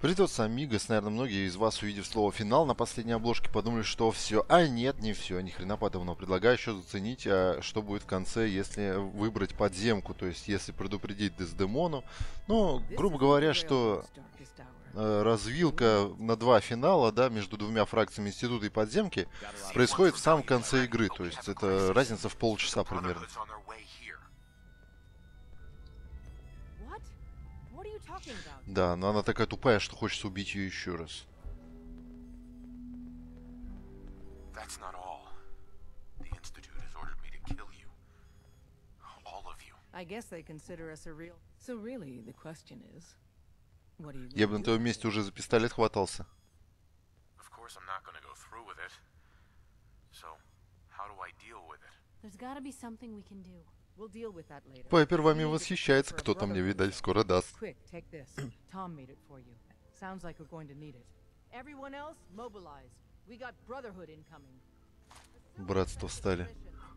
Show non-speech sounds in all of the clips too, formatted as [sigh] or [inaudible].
Привет, Амигос. Наверное, многие из вас, увидев слово «финал» на последней обложке, подумали, что все. А нет, не все, ни хрена подобного. Предлагаю еще заценить, а что будет в конце, если выбрать подземку, то есть если предупредить Дездемону. Ну, грубо говоря, что э, развилка на два финала, да, между двумя фракциями института и подземки, происходит в самом конце игры. То есть это разница в полчаса примерно. Да, но она такая тупая, что хочется убить ее еще раз. Я бы на твоем месте уже за пистолет хватался. There's gotta be something we can do. Пайпер вами восхищается. Кто-то мне, видать, скоро даст. Братство встали.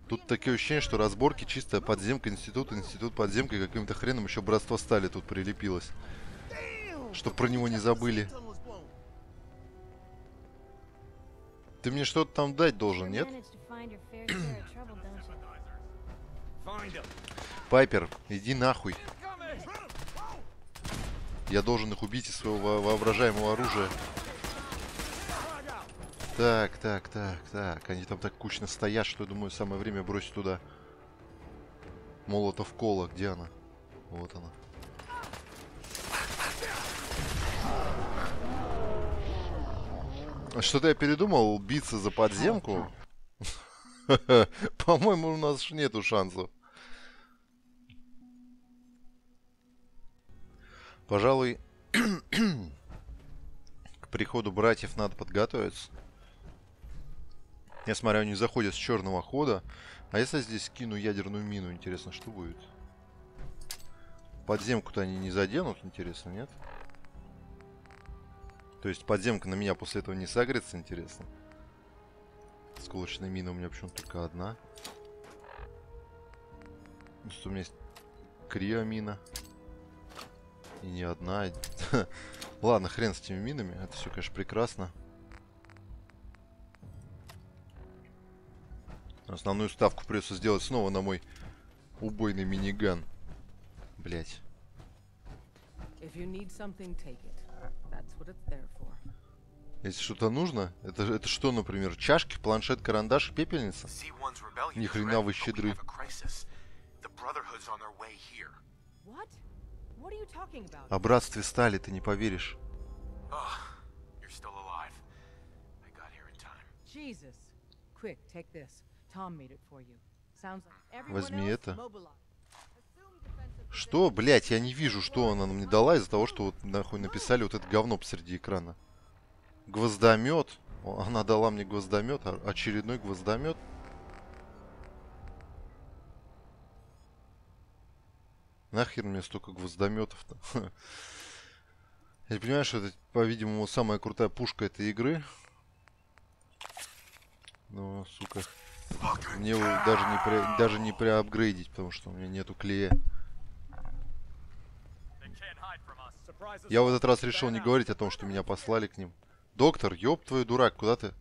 Тут такие ощущения, что разборки, чистая подземка, институт, институт, подземка и каким-то хреном еще братство стали тут прилепилось. Чтоб про него не забыли. Ты мне что-то там дать должен, нет? Пайпер, иди нахуй. Я должен их убить из своего воображаемого оружия. Так, так, так, так. Они там так кучно стоят, что, я думаю, самое время бросить туда. Молотов кола. Где она? Вот она. Что-то я передумал биться за подземку. [laughs] По-моему, у нас нету шансов. Пожалуй, [clears throat] к приходу братьев надо подготовиться. Я смотрю, они заходят с черного хода. А если я здесь кину ядерную мину, интересно, что будет? Подземку-то они не заденут, интересно, нет? То есть подземка на меня после этого не согреется, интересно. Сколочная мина у меня почему-то только одна. Что у меня есть криомина. И не одна. [laughs] Ладно, хрен с этими минами. Это все, конечно, прекрасно. Основную ставку придется сделать снова на мой убойный миниган. Блять. Если что-то нужно, это, это что, например, чашки, планшет, карандаш, пепельница? Ни хрена вы щедры. О братстве стали, ты не поверишь. Возьми это. Что, блять, я не вижу, что она мне дала из-за того, что вот нахуй написали вот это говно посреди экрана. Гвоздомет. Она дала мне гвоздомет, а очередной гвоздомет. Нахер мне столько гвоздометов-то? [laughs] Я понимаю, что это, по-видимому, самая крутая пушка этой игры. Но, сука, мне его даже не, при, даже не приапгрейдить, потому что у меня нету клея. Я в этот раз решил не говорить о том, что меня послали к ним. Доктор, ёб твою дурак, куда ты?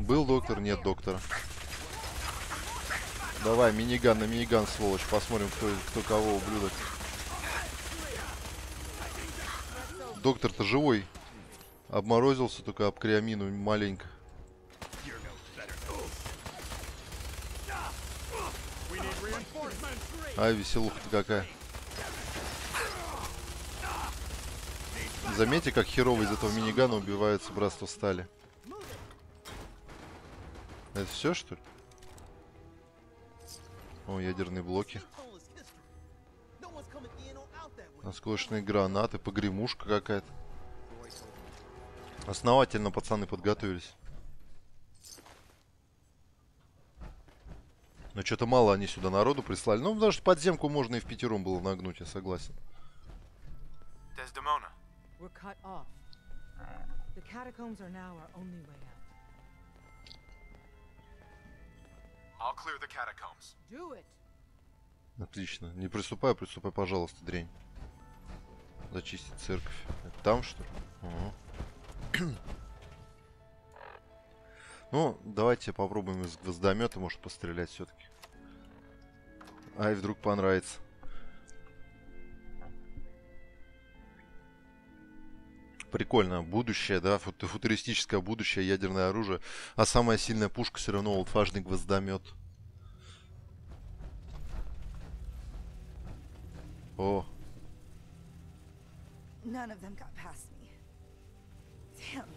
Был доктор, нет доктора. Давай, миниган на миниган, сволочь. Посмотрим, кто, кто кого, ублюдок. Доктор-то живой. Обморозился, только об криамину маленько. Ай, веселуха-то какая. Заметьте, как херово из этого минигана убивается братство стали. Это все, что ли? О, ядерные блоки. Осколочные гранаты, погремушка какая-то. Основательно пацаны подготовились. Но что-то мало они сюда народу прислали. Ну, потому что подземку можно и в пятером было нагнуть, я согласен. Отлично. Не приступай, приступай, пожалуйста, дрень. Зачистить церковь. Это там, что ли? Ага. [clears throat] Ну, давайте попробуем из гвоздомета, может, пострелять все-таки. Ай, вдруг понравится. Прикольно. Будущее, да, фут футуристическое будущее, ядерное оружие. А самая сильная пушка все равно олдфажный гвоздомет. О. None of them got past me. Damn,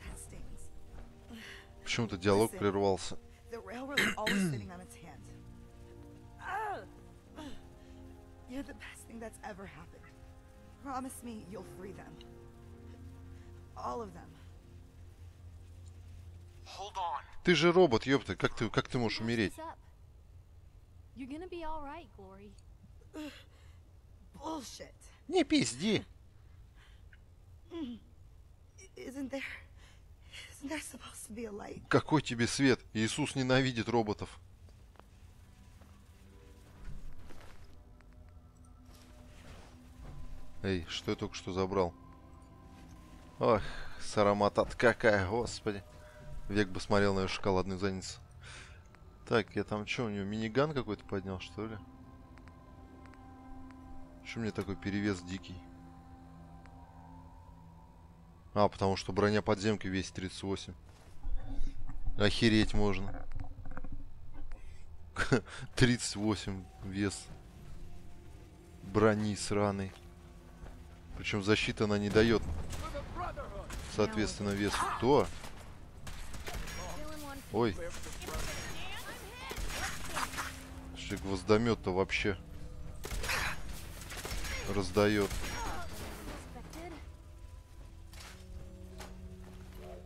that stings. Почему-то диалог прервался. The railroad is always sitting on its hands. Ah! You're the best thing that's ever happened. Promise me you'll free them. Ты же робот, ёпта, как ты, как ты можешь умереть? this up. You're gonna be all right, Glory. Bullshit. Не пизди. I- Isn't there... Isn't there supposed to be a light? Какой тебе свет? Иисус ненавидит роботов. Эй, что я только что забрал? Ох, сараматат какая, господи. Век бы смотрел на ее шоколадную задницу. Так, я там что, у нее миниган какой-то поднял, что ли? Что мне такой перевес дикий? А, потому что броня подземки весит 38. Охереть можно. 38 вес. Брони сраный. Причем защита она не дает, соответственно? Feeling one Ой. Что гвоздомет-то вообще раздает.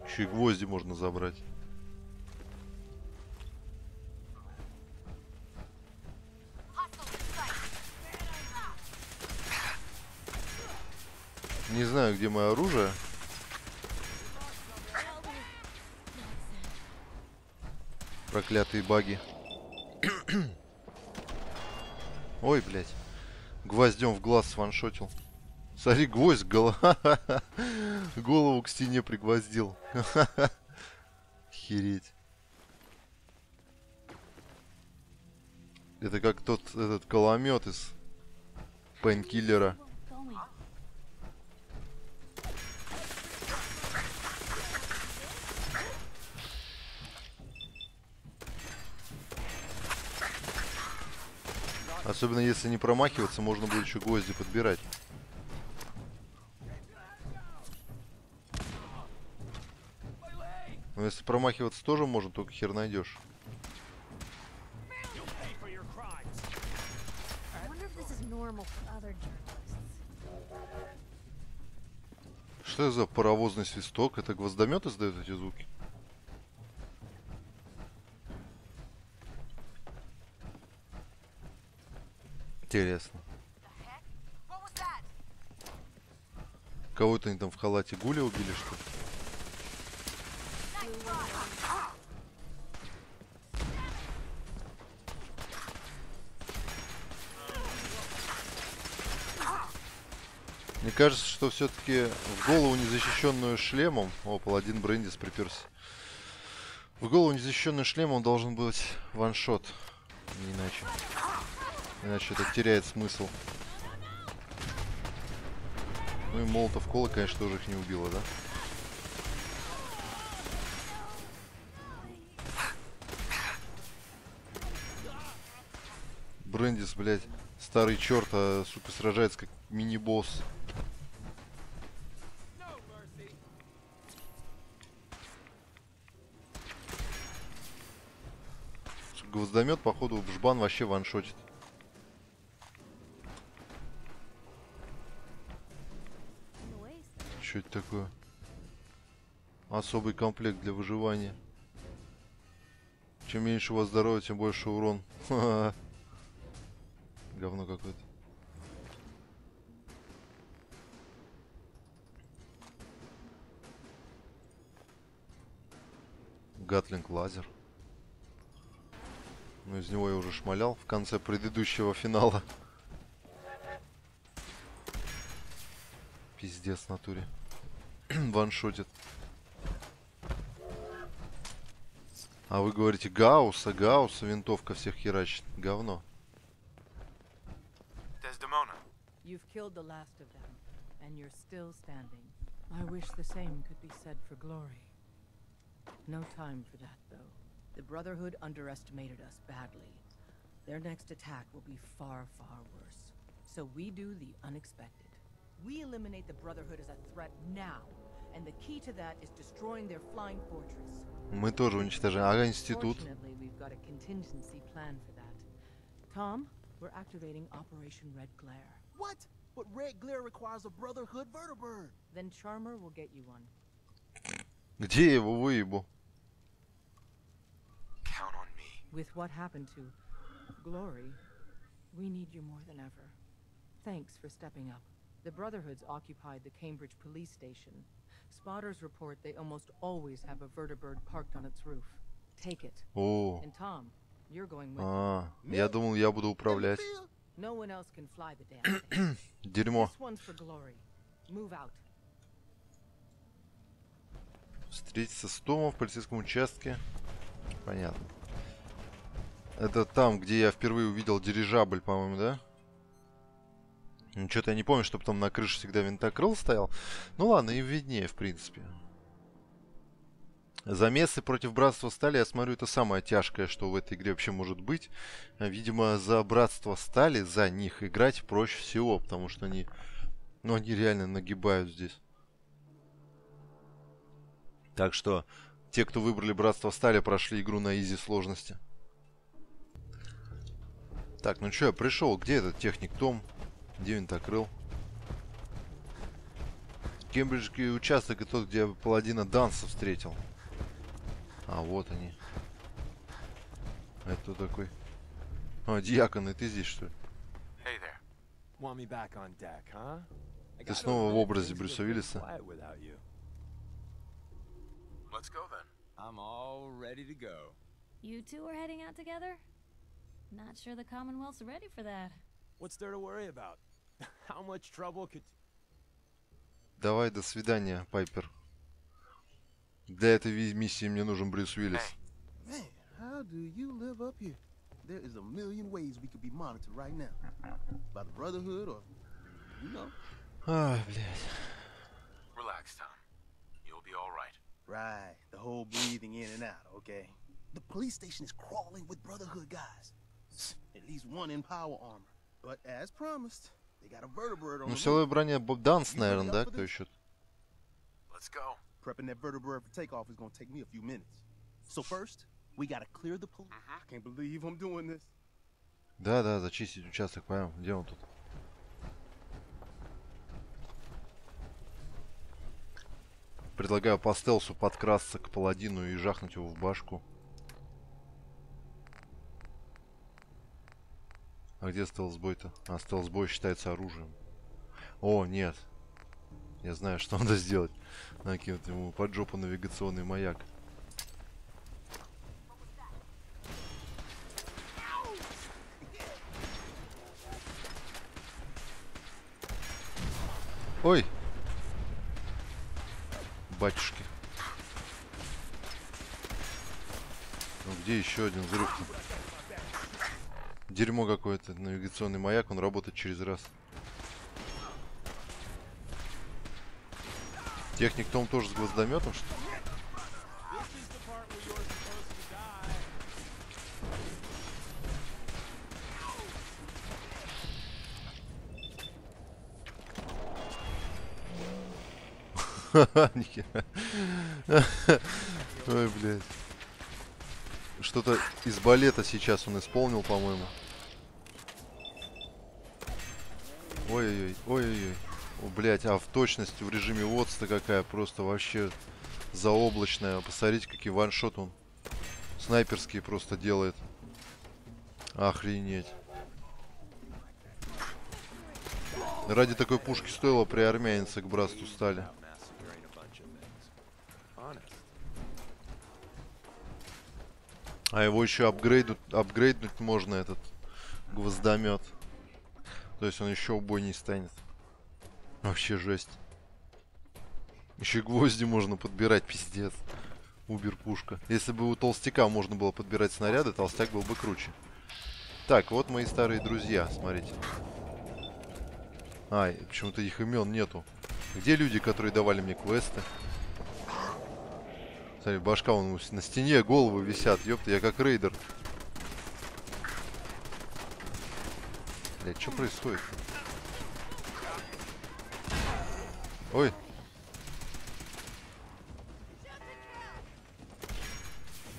Еще и гвозди можно забрать. Не знаю, где мое оружие. Проклятые баги. [coughs] Ой, блядь. Гвоздем в глаз сваншотил. Смотри, гвоздь голова. [laughs] Голову к стене пригвоздил. [laughs] Хереть. Это как тот этот коломет из пейнкиллера. Going. Особенно если не промахиваться, можно будет еще гвозди подбирать. Но если промахиваться тоже можно, только хер найдешь. Что это за паровозный свисток? Это гвоздомет издает эти звуки? Интересно. Кого-то они там в халате гуля убили, что ли? Мне кажется, что все-таки в голову незащищенную шлемом... О, паладин Брендис приперся. В голову незащищенную шлемом должен быть ваншот. Не иначе. Иначе это теряет смысл. Ну и молотов кола, конечно, тоже их не убило, да? Брендис, блядь, старый черт, а, сука, сражается как мини-босс. Гвоздомет, походу, в жбан вообще ваншотит. Что это такое? Особый комплект для выживания. Чем меньше у вас здоровья, тем больше урон. [laughs] Говно какое-то. Гатлинг лазер. Ну, из него я уже шмалял в конце предыдущего финала. Пиздец натуре. Ваншотит. А вы говорите Гаусса, Гаусса, винтовка всех херачит. Говно. Desdemona. You've killed the last of them, and you're still standing. I wish the same could be said for Glory. No time for that, though. The Brotherhood underestimated us badly. Their next attack will be far, far worse. So we do the unexpected. We eliminate the Brotherhood as a threat now, and the key to that is destroying their flying fortress. Мы тоже уничтожаем. Ага, институт. Fortunately, we've got a contingency plan for that. Tom, we're activating Operation Red Glare. What? But red glare requires a Brotherhood vertibird. Then Charmer will get you one. Где я его выебу? Count on me. With what happened to Glory, we need you more than ever. Thanks for stepping up. The Brotherhood's occupied the Cambridge police station. Spotters report they almost always have a vertibird parked on its roof. Take it. О, And Tom, you're going with me. а, я думал, я буду управлять. No one else can fly the damn thing. Дерьмо. This one's for Glory. Move out. Встретиться с Томом в полицейском участке. Понятно. Это там, где я впервые увидел дирижабль, по-моему, да? Ну, что-то я не помню, чтобы там на крыше всегда винтокрыл стоял. Ну ладно, и виднее, в принципе. Замесы против Братства Стали, я смотрю, это самое тяжкое, что в этой игре вообще может быть. А, Видимо, за Братство Стали, за них играть проще всего, потому что они, ну, они реально нагибают здесь. Так что те, кто выбрали Братство Стали, прошли игру на изи сложности. Так, ну что, я пришел. Где этот техник Том? Где винтокрыл? Кембриджский участок это тот, где я паладина Данса встретил. А, вот они. Это кто такой? А, Дьякон, и ты здесь, что ли? Hey there. Want me back on deck, huh? I Ты снова в образе Брюса Уиллиса. Let's go then. I'm all ready to go. You two are heading out together? Not sure the Commonwealth's ready for that. What's there to worry about? How much trouble could... Давай, до свидания, Пайпер. Для этой миссии мне нужен Брюс Уиллис. How do you live up here? There is a million ways we could be monitored right now. By the Brotherhood or, you know. Ай, блядь. Relax, Tom. You'll be all right. Right, the whole breathing in and out, okay? The police station is crawling with Brotherhood guys. At least one in power armor. But as promised, Ну, силовая roof. броня Боб Данс, наверное, да? Кто еще? Let's go. Prepping that vertibird for takeoff is gonna take me a few minutes. So first, we gotta clear the police. I can't believe I'm doing this. Да, да, зачистить участок, понял. Где он тут? Предлагаю по стелсу подкрасться к паладину и жахнуть его в башку. А где стелсбой-то? А, стелсбой считается оружием. О, нет. Я знаю, что [laughs] надо сделать. Накинуть ему под жопу навигационный маяк. Ой! Батюшки. Ну где еще один взрыв? Дерьмо какое-то. Навигационный маяк, он работает через раз. Техник Том тоже с гвоздометом, что ли? [laughs] [laughs] Ой, блядь. Что-то из балета сейчас он исполнил, по-моему. Ой-ой-ой, ой-ой-ой. О, блядь, а в точности в режиме Уотста какая просто вообще заоблачная. Посмотрите, какие ваншот он снайперские просто делает. Охренеть. Ради такой пушки стоило приармяниться к братству стали. А его еще апгрейдут, апгрейднуть можно, этот гвоздомет. То есть он еще убойней станет. Вообще жесть. Еще гвозди можно подбирать, пиздец. Убер пушка. Если бы у толстяка можно было подбирать снаряды, толстяк был бы круче. Так, вот мои старые друзья, смотрите. Ай, почему-то их имен нету. Где люди, которые давали мне квесты? Смотри, башка вон на стене, головы висят. Ёпта, я как рейдер. Блять, что происходит? Ой.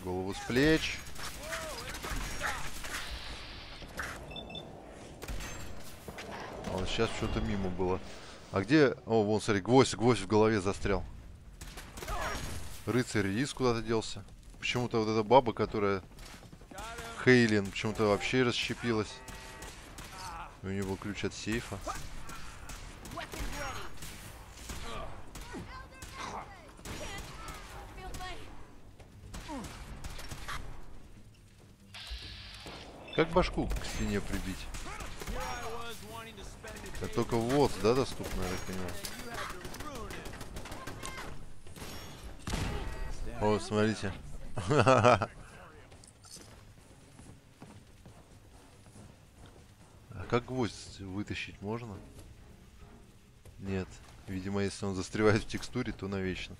Голову с плеч. А вот сейчас что-то мимо было. А где... О, вон, смотри, гвоздь, гвоздь в голове застрял. Рыцарь Рис куда-то делся. Почему-то вот эта баба, которая... Хейлин, почему-то вообще расщепилась. У был ключ от сейфа. Как башку к стене прибить? Это только вот, да, доступно, я понимаю. О, смотрите. [laughs] как гвоздь вытащить можно? Нет. Видимо, если он застревает в текстуре, то навечно.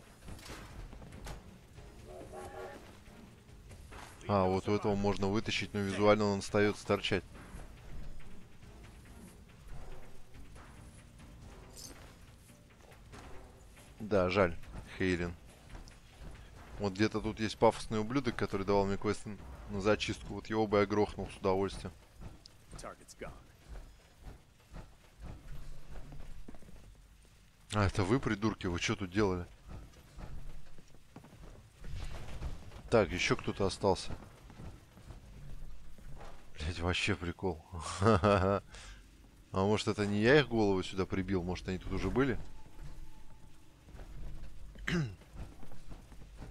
А, вот у этого можно вытащить, но визуально он остается торчать. Да, жаль, Хейлин. Вот где-то тут есть пафосный ублюдок, который давал мне квест на зачистку. Вот его бы я грохнул с удовольствием. А, это вы, придурки? Вы что тут делали? Так, еще кто-то остался. Блять, вообще прикол. А может это не я их голову сюда прибил? Может они тут уже были?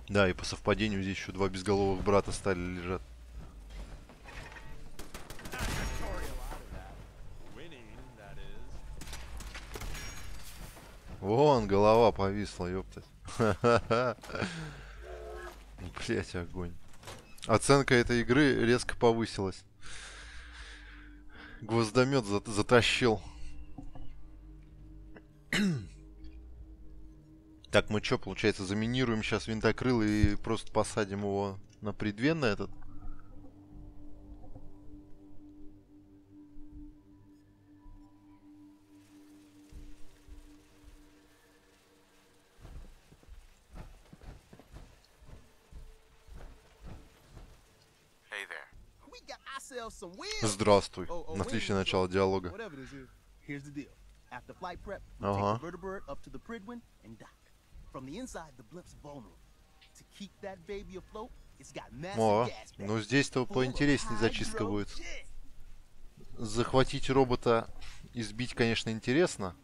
да, и по совпадению здесь еще два безголовых брата стали лежат. Вон, голова повисла, ёптать. [laughs] Блять, огонь. Оценка этой игры резко повысилась. Гвоздомет за затащил. [clears throat] так, мы что, получается, заминируем сейчас винтокрыл и просто посадим его на предвен на этот? Здравствуй. Отличное начало диалога. Ага. О, ну здесь-то поинтереснее зачистка будет. Захватить робота и сбить, конечно, интересно.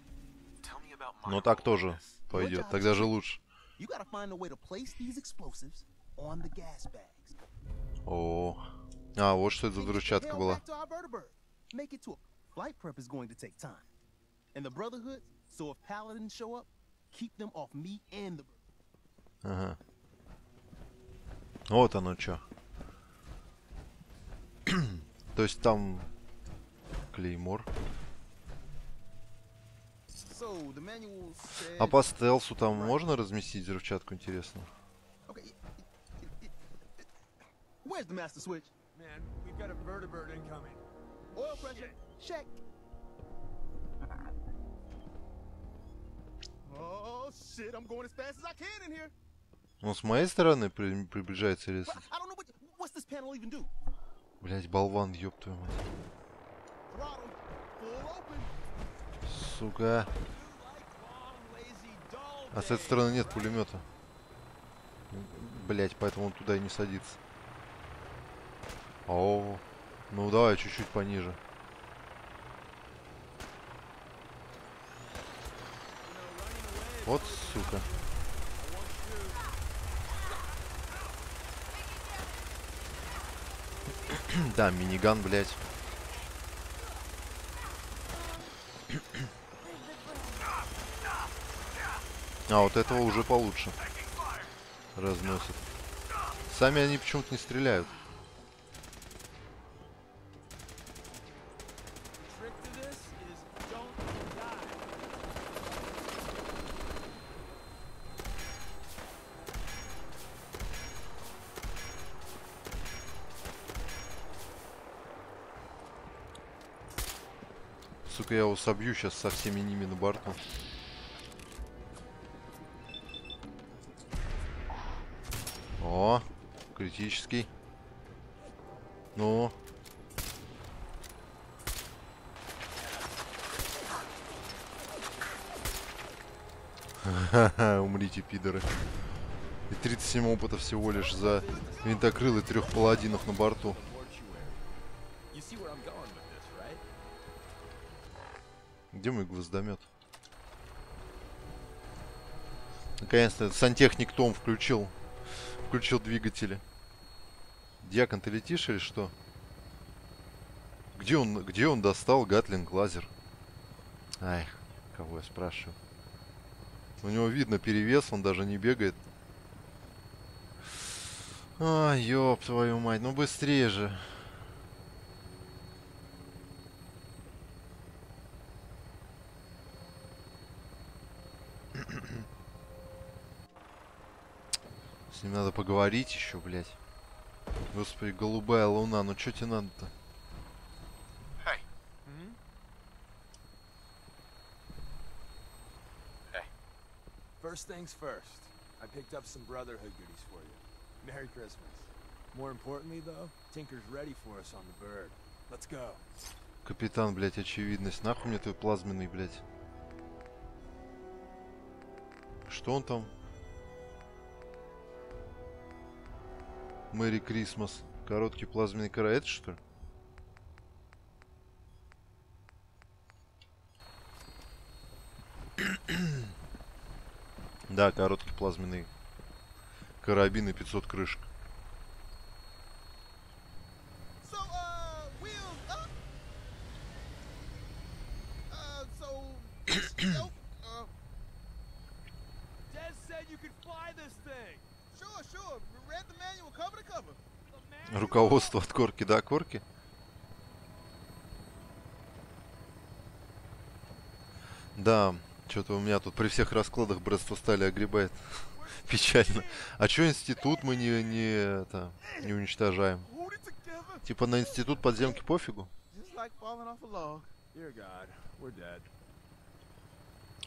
Но так тоже пойдет. Тогда же лучше. О, а, вот что это за взрывчатка была. Ага. Вот оно что. [clears throat] То есть там клеймор. А по стелсу там можно разместить взрывчатку, интересно? Where's the master switch? Man, we've got a vertibird incoming. Oil pressure, check. Oh shit, I'm going as fast as I can in here. Ну, с моей стороны при приближается или... Блять, болван, ёб твою мать. Сука. А с этой стороны нет пулемета. Блять, поэтому он туда и не садится. О, ну давай чуть-чуть пониже. Вот сука. [clears throat] да, миниган, блядь. А, вот этого уже получше. Разносит. Сами они почему-то не стреляют. Trick to this is don't die. Сука, я его собью сейчас со всеми ними на борту. О, критический. Ну. Ха-ха, [laughs] умрите, пидоры. И 37 опыта всего лишь за винтокрылы трех паладинов на борту. You see where I'm going Где мой гвоздомет? Наконец-то сантехник Том включил. Включил двигатели. Дьякон, ты летишь или что? Где он, где он достал гатлинг лазер? Ай, кого я спрашиваю? У него видно перевес, он даже не бегает. А, ёб твою мать, ну быстрее же. Ним надо поговорить еще, блядь. Господи, голубая луна, ну что тебе надо-то? Hey, First things first. I picked up some Brotherhood goodies for you. Merry Christmas. More importantly, though, Tinker's ready for us on the bird. Let's go. Капитан, блядь, очевидность. Нахуй мне твой плазменный, блядь. Что он там? Мэри Крисмас. Короткий плазменный кара. Это что ли? [coughs] Да, короткий плазменный карабин и 500 крышек. So, uh, wheels up. Uh, so, nope. Uh, Des said you could fly this thing. sure, sure. Read the manual cover to cover. The man Руководство от корки до корки. Да, что-то у меня тут при всех раскладах братство стали огребает. [laughs] Печально. А чё институт мы не, не, это, не уничтожаем? Типа на институт подземки пофигу?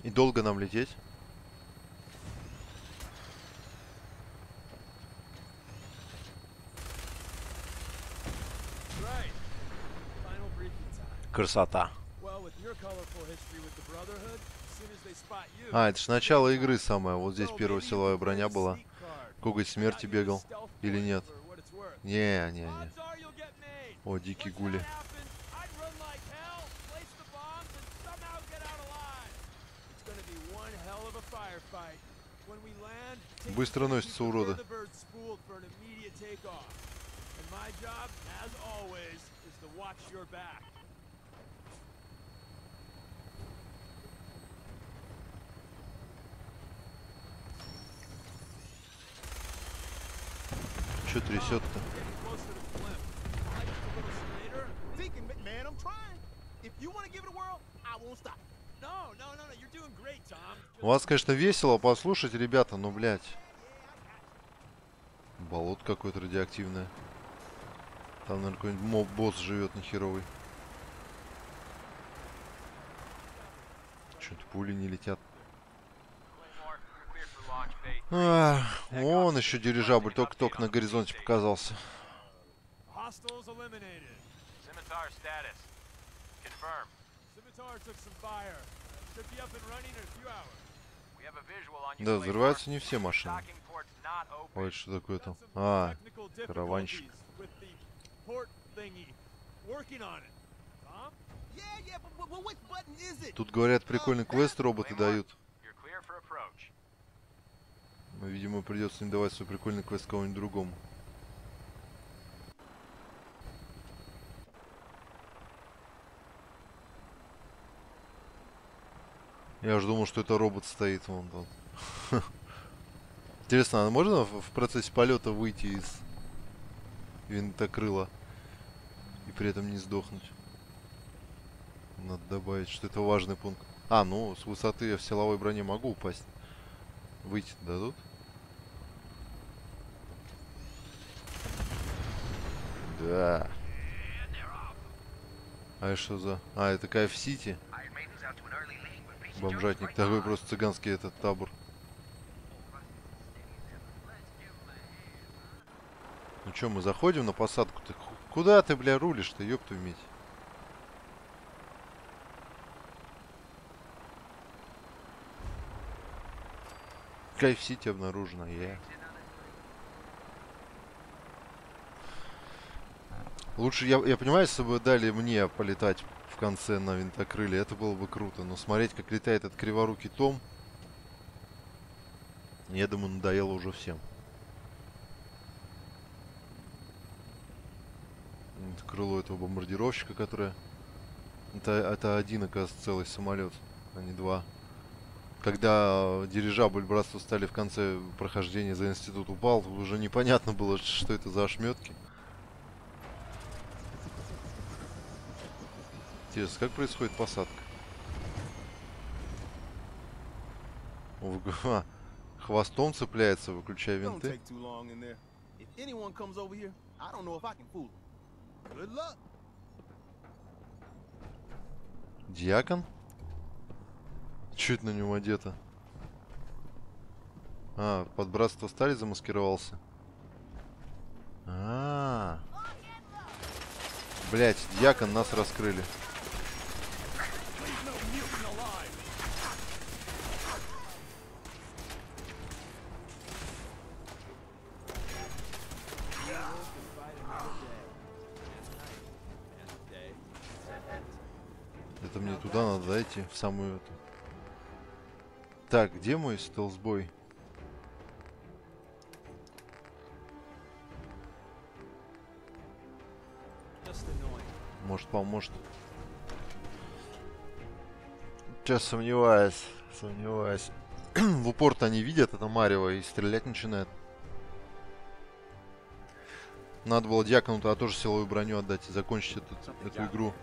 И долго нам лететь? Right. Final briefing time. Красота. Well, with your colorful history with the Brotherhood, as soon as they spot you, А, это ж начало игры самое. Вот здесь первая силовая броня была. Коготь смерти бегал. Или нет? Не, не, не. О, дикий гули. Быстро носятся the уроды. My job, as always, is to watch your back. Чё трясет-то? Getting closer to the blimp. Like it's a little straighter. Deacon, man, I'm trying. If you want to give it a whirl, I won't stop. No, no, no, no. You're doing great, Tom. У вас, конечно, весело послушать, ребята, но, блядь. Болото какое-то радиоактивное. Там, наверное, какой-нибудь моб-босс живет нехеровый. Что-то пули не летят. Ах, вон еще дирижабль только-только на горизонте показался. Да, взрываются не все машины. Ой, что такое там? А, караванщик. тут, говорят, прикольный квест роботы дают. You're clear for approach. Но, видимо, придется им давать свой прикольный квест кому-нибудь другому. Я уж думал, что это робот стоит вон там. [laughs] Интересно, а можно в процессе полета выйти из винтокрыла и при этом не сдохнуть? Надо добавить, что это важный пункт. А, ну, с высоты я в силовой броне могу упасть. Выйти дадут? Да. А что за... А, это Кайф-Сити? Бомжатник. Такой просто цыганский этот табор. Ну чё, мы заходим на посадку? Ты куда ты, бля, рулишь-то, ёб твою медь? Кайф-Сити обнаружено, я. Лучше, я, я понимаю, если бы дали мне полетать в конце на винтокрыле, это было бы круто. Но смотреть, как летает этот криворукий Том, я думаю, надоело уже всем. Это крыло этого бомбардировщика, которое... Это, это один, оказывается, целый самолет, а не два. Когда дирижабль братства стали в конце прохождения за институт упал, уже непонятно было, что это за ошметки. Интересно, как происходит посадка? [laughs] А, Хвостом цепляется, выключая винты. Дьякон? Чуть на нем одето. А, под братство стали замаскировался. А, Блять, дьякон нас раскрыли. Идти, в самую эту. Так, где мой стелсбой? Может, поможет. Сейчас сомневаюсь, сомневаюсь. [clears throat] в упор-то они видят это Марева и стрелять начинают. Надо было Дьякону тогда тоже силовую броню отдать и закончить этот, эту игру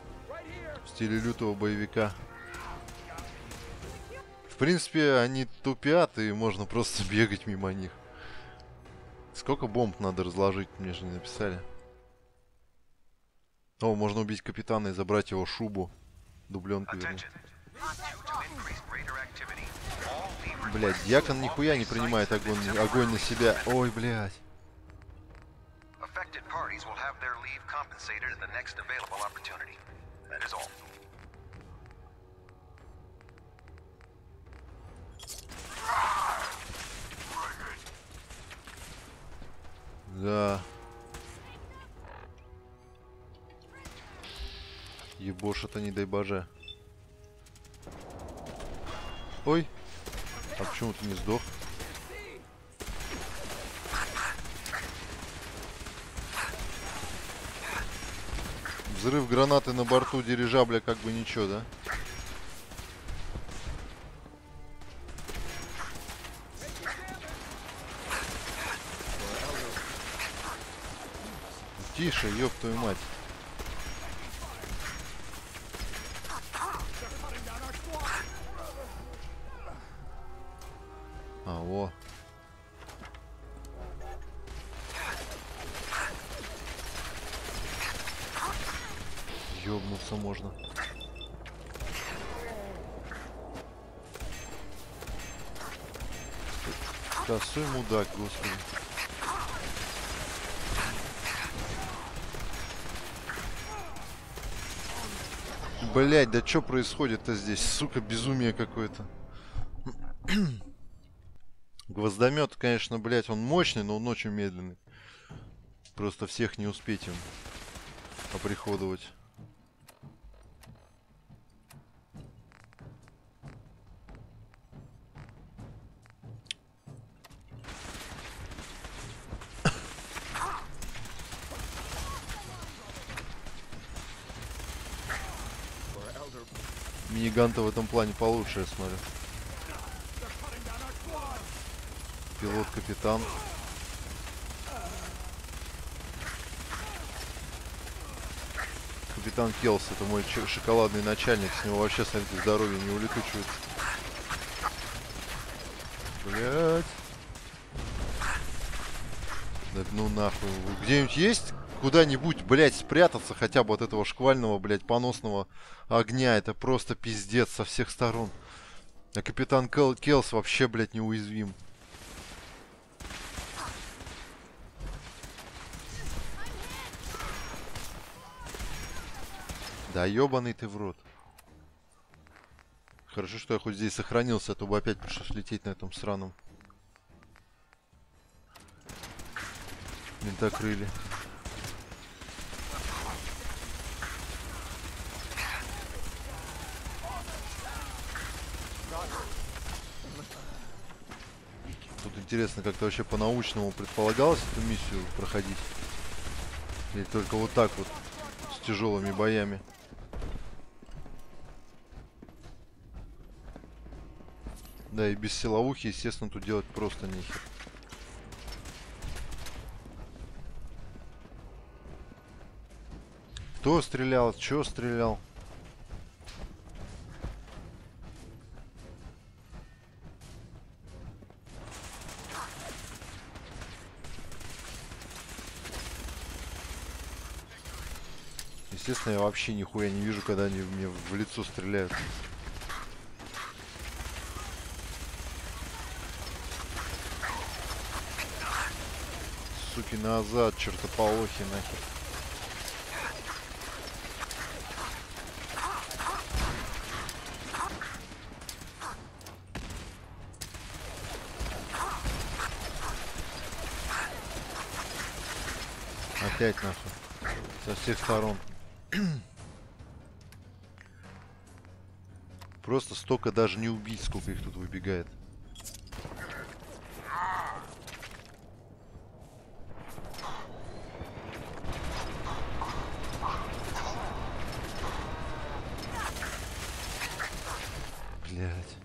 в стиле лютого боевика. Принципе, они тупят, и можно просто [laughs] бегать мимо них. Сколько бомб надо разложить, мне же не написали. О, можно убить капитана и забрать его шубу. Дубленку вернее. Блять, дьякон нихуя не принимает огонь, огонь на себя. Ой, блядь. Да. Ебош, это не дай боже. Ой. А почему ты не сдох? Взрыв гранаты на борту дирижабля как бы ничего, да? Тише, ёб твою мать. А, во. Ёбнуться можно. Косой мудак, господи. Блять, да что происходит-то здесь? Сука, безумие какое-то. [clears throat] Гвоздомет, конечно, блять, он мощный, но он очень медленный. Просто всех не успеть им оприходовать. Миниганта в этом плане получше, я смотрю. Пилот-капитан. Капитан Келс, это мой шоколадный начальник. С него вообще, смотрите, здоровье не улетучивается. Блять. Да ну нахуй. Где-нибудь есть куда-нибудь, блядь, спрятаться хотя бы от этого шквального, блядь, поносного огня? Это просто пиздец со всех сторон. А капитан Кел Келс вообще, блядь, неуязвим. Да ебаный ты в рот. Хорошо, что я хоть здесь сохранился, а то бы опять пришлось лететь на этом сраном. Ментокрыле. Тут интересно, как-то вообще по-научному предполагалось эту миссию проходить? Или только вот так вот, с тяжелыми боями? Да, и без силовухи, естественно, тут делать просто нехер. Кто стрелял? Чё стрелял? Я вообще нихуя не вижу, когда они мне в лицо стреляют. Суки назад, чертополохи нахер. Опять нахуй. Со всех сторон. Просто столько даже не убить, сколько их тут выбегает. Блять.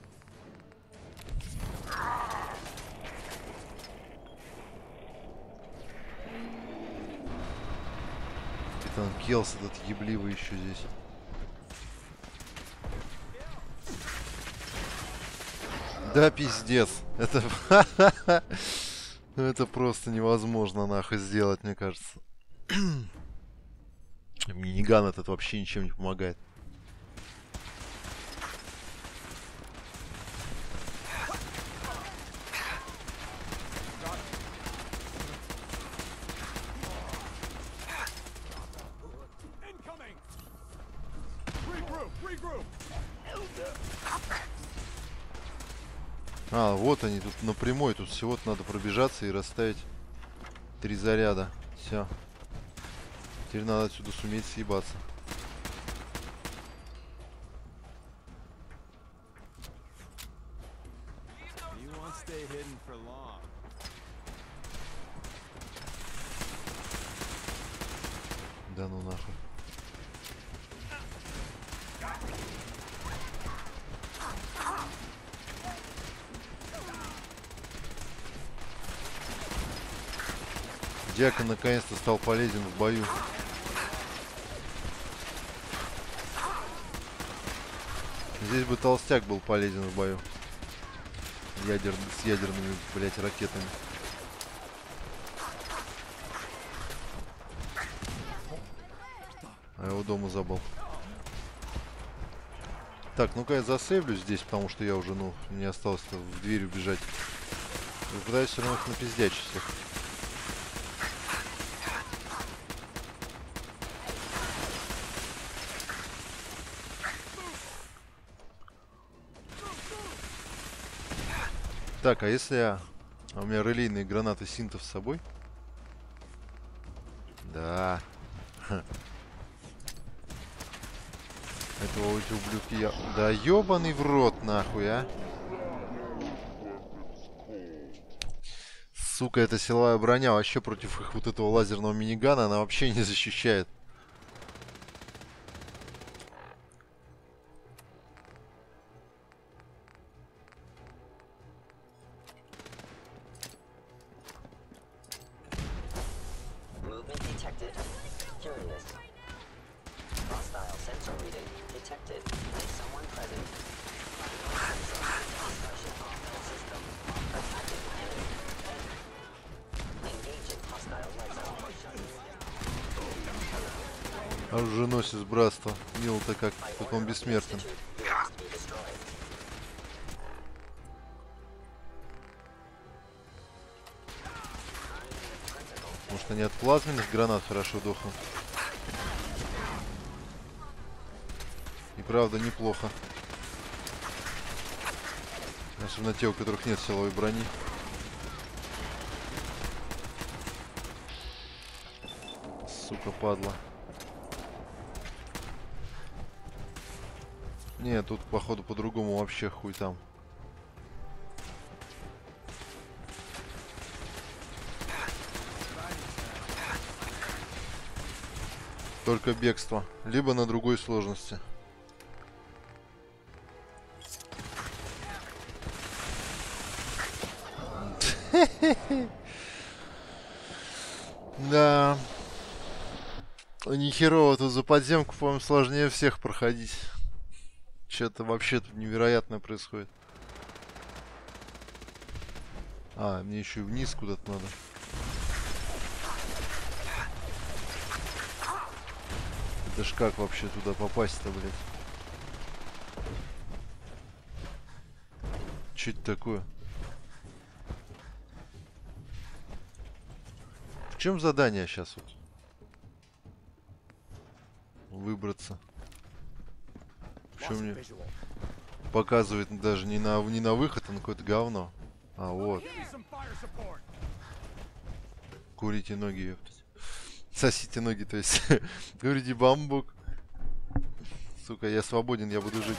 Капитан Келс этот ебливый еще здесь. Да, пиздец. Это... [laughs] Это просто невозможно нахуй сделать, мне кажется. [clears throat] Миниган этот вообще ничем не помогает. А, вот они тут напрямую. Тут всего-то надо пробежаться и расставить три заряда. Все. Теперь надо отсюда суметь съебаться. You won't stay hidden for long. Да ну нахуй. Дьякон наконец-то стал полезен в бою. Здесь бы толстяк был полезен в бою. Ядер... С ядерными, блять, ракетами. А его дома забыл. Так, ну-ка я засейвлю здесь, потому что я уже, ну, мне осталось в дверь убежать. Пытаюсь все равно их напиздячить всех. Так, а если я... А у меня релейные гранаты синтов с собой? Да. [laughs] Этого эти ублюдки я... Да ёбаный в рот нахуй, а. Сука, эта силовая броня вообще против их вот этого лазерного минигана, она вообще не защищает. Оруженосец братства. Мил-то как, как он бессмертен. Может они от плазменных гранат хорошо дохнут. И правда неплохо. Особенно те, у которых нет силовой брони. Сука, падла. Не, тут походу по-другому вообще хуй там. Только бегство. Либо на другой сложности. [laughs] Да. Нихерово тут за подземку, по-моему, сложнее всех проходить. Что-то вообще тут невероятное происходит. А, мне еще и вниз куда-то надо. Это ж как вообще туда попасть-то, блядь? Что это такое? В чем задание сейчас вот? Выбраться. Что мне показывает даже не на, не на выход, а на какое-то говно. А, вот. Курите ноги. Сосите ноги, то есть. [laughs] Курите бамбук. Сука, я свободен, я буду жить.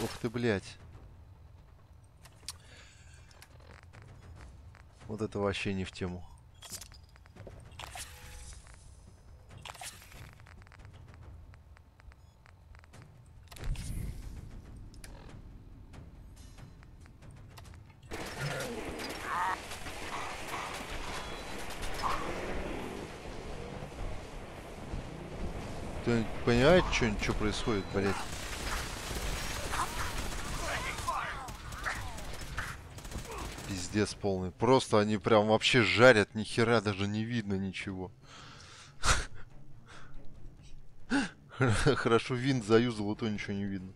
Ух ты, блядь. Вот это вообще не в тему. Кто-нибудь понимает, что, что происходит, блядь? Пиздец полный. Просто они прям вообще жарят, ни хера даже не видно ничего. [laughs] Хорошо винт заюзал, а то ничего не видно.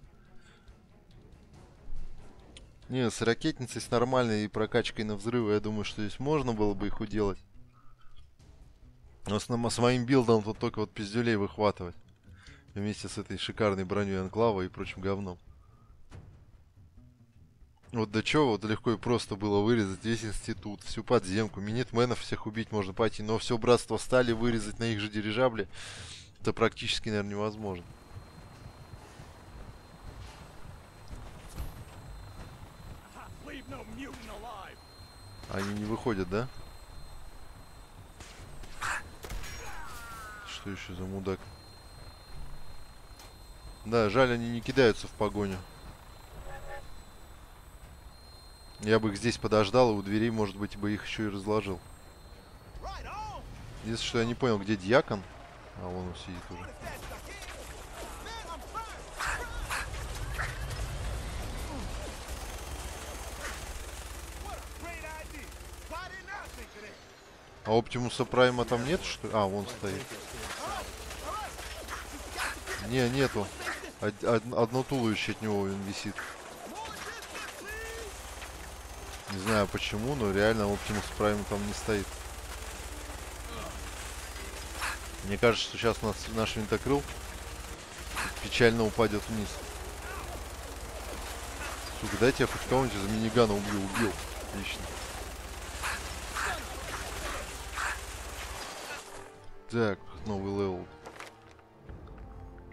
Не, с ракетницей, с нормальной прокачкой на взрывы, я думаю, что здесь можно было бы их уделать. Но с, моим билдом тут только вот пиздюлей выхватывать. Вместе с этой шикарной броней Анклава и прочим говном. Вот до чего вот легко и просто было вырезать весь институт, всю подземку, минитменов всех убить можно пойти, но все братство стали вырезать на их же дирижабле. Это практически, наверное, невозможно. Они не выходят, да? Что еще за мудак? Да, жаль, они не кидаются в погоню. Я бы их здесь подождал, и у дверей, может быть, бы их еще и разложил. Если что, я не понял, где дьякон. А вон он сидит уже. А Оптимуса Прайма там нет, что ли? А, вон стоит. Не, нету. Од одно туловище от него он висит. Не знаю почему, но реально Optimus Prime там не стоит. Мне кажется, что сейчас у нас наш винтокрыл печально упадет вниз. Сука, дайте я хоть кого-нибудь за минигана убью. Убил. Отлично. Так, новый level.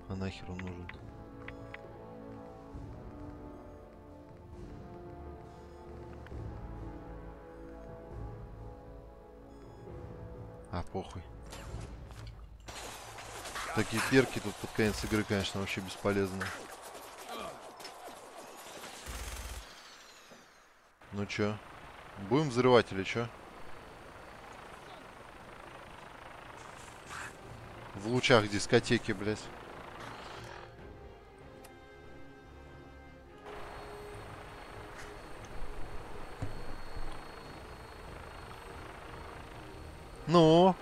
А нахер он нужен? А, похуй. Такие перки тут под конец игры, конечно, вообще бесполезны. Ну чё? Будем взрывать или чё? В лучах дискотеки, блядь. Ну?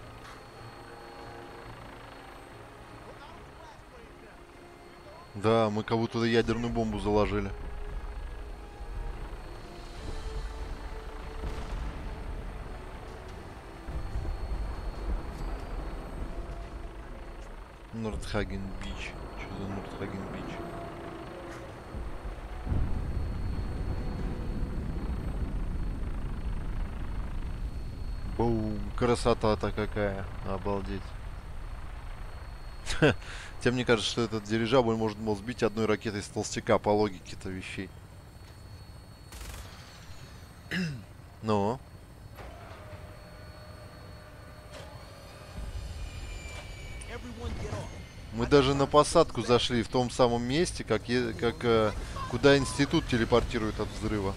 Да, мы будто ядерную бомбу заложили. Нордхаген Бич. Что за Нордхаген Бич? Бум, красота-то какая, обалдеть. Тем мне кажется, что этот дирижабль может был сбить одной ракетой с толстяка по логике-то вещей. Но. Off. Мы даже на посадку зашли в том самом месте, как, как э, куда институт телепортирует от взрыва.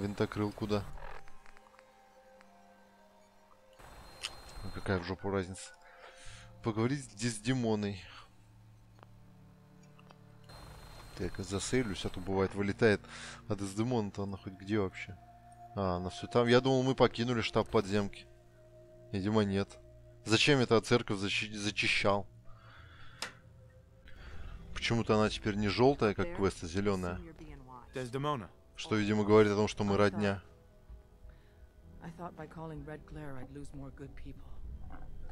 Винтокрыл куда? Ну, какая в жопу разница? Поговорить здесь с Димоной. Так, засейлюсь, а то бывает вылетает. А Дездемона-то она хоть где вообще? А, она все там. Я думал, мы покинули штаб подземки. Видимо, нет. Зачем эта церковь защи- зачищал? Почему-то она теперь не желтая, как квест, а зеленая. Что, видимо, говорит о том, что мы родня. I thought by calling Red Glare I'd lose more good people.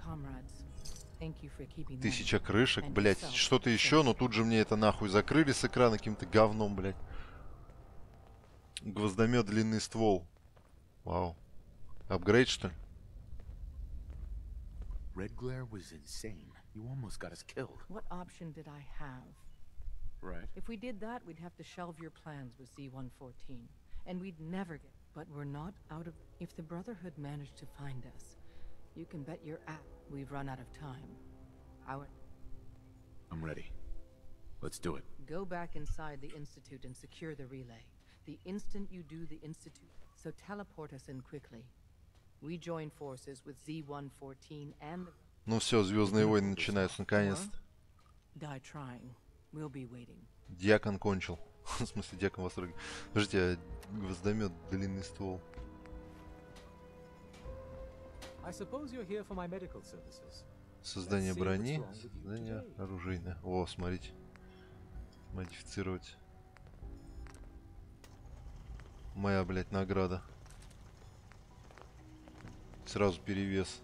Comrades, thank you for keeping them Тысяча крышек, yourself что-то еще, но тут же мне это нахуй закрыли с экрана каким-то говном, блять. Гвоздомет, длинный ствол. Вау. Апгрейд, что ли? Red Glare was insane. You almost got us killed. What option did I have? Right. If we did that, we'd have to shelve your plans with Z-114. And we'd never get... But we're not out of... If the Brotherhood managed to find us, you can bet your ass we've run out of time. Our... I'm ready. Let's do it. Go back inside the Institute and secure the relay. The instant you do the Institute... So teleport us in quickly. We join forces with Z-114 and the... Ну все, Звездные войны начинаются наконец-то. Die trying. We'll be waiting. Дьякон кончил. [laughs] В смысле, дьякон восторге. Подождите, а гвоздомет, длинный ствол. I suppose you're here for my medical services. Создание брони, создание оружейное. О, смотрите. Модифицировать. Моя, блядь, награда. Сразу перевес.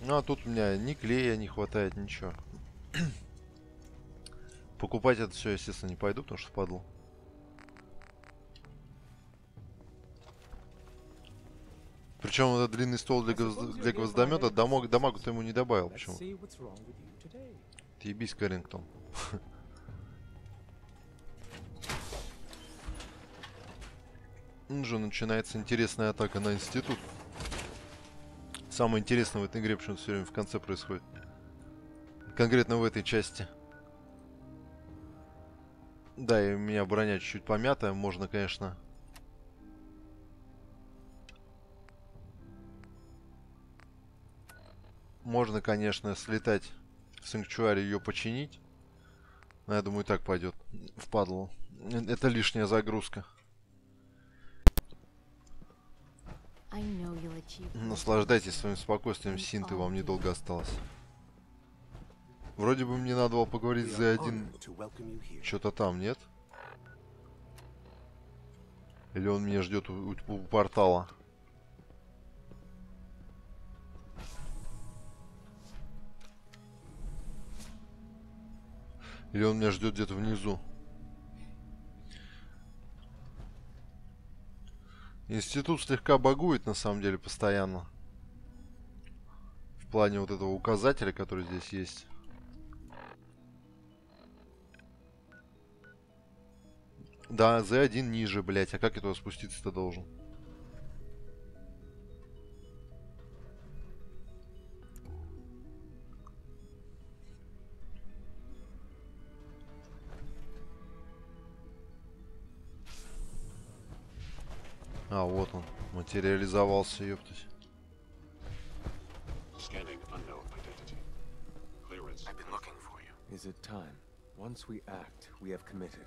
Ну, а тут у меня ни клея не хватает, ничего. [clears throat] Покупать это все, естественно, не пойду, потому что впадло. Причем этот длинный ствол для, гвозд- для гвоздомета дамаг, дамагу-то ему не добавил. Почему? today. Ебись, Кэррингтон. [laughs] Ну же, начинается интересная атака на институт. Самое интересное в этой игре почему-то все время в конце происходит. Конкретно в этой части. Да, и у меня броня чуть-чуть помятая. Можно, конечно... Можно, конечно, слетать в Санктуаре ее починить. Но я думаю, так пойдет в падлу. Э, Это лишняя загрузка. Наслаждайтесь своим спокойствием, Синты, вам недолго осталось. Вроде бы мне надо было поговорить за один что-то там, нет? Или он меня ждет у, у- у портала? Или он меня ждет где-то внизу? Институт слегка багует на самом деле постоянно. В плане вот этого указателя, который здесь есть. Да, Z1 ниже, блять. А как я туда спуститься-то должен? А, вот он. Материализовался, ёптать. Is it time? Once we act, we have committed.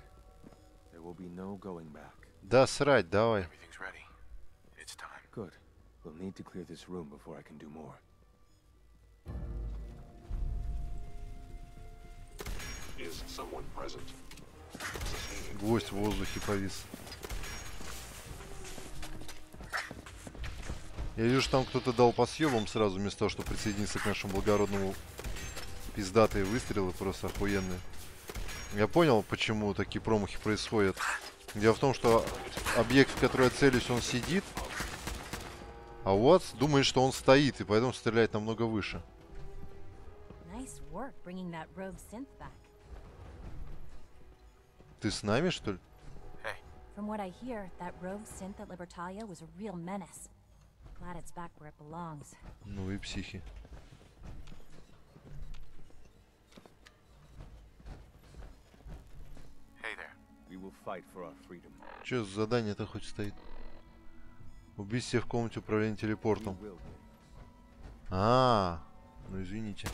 There will be no going back. Да, срать, давай. Everything's ready. Good. We'll need to clear this room before I can do more. Is someone present? Гвоздь в воздухе повис. Я вижу, что там кто-то дал по съебам сразу, вместо того, чтобы присоединиться к нашему благородному пиздатые выстрелы просто охуенные. Я понял, почему такие промахи происходят. Дело в том, что объект, в который я целюсь, он сидит, а Уотс думает, что он стоит, и поэтому стреляет намного выше. Ты с нами, что ли? From what I hear, that rogue synth at Libertalia was a real menace. Glad it's back where it belongs. Ну и психи. Че за задание-то хоть стоит? Убить всех в комнате управления телепортом. We will. А, ну извините.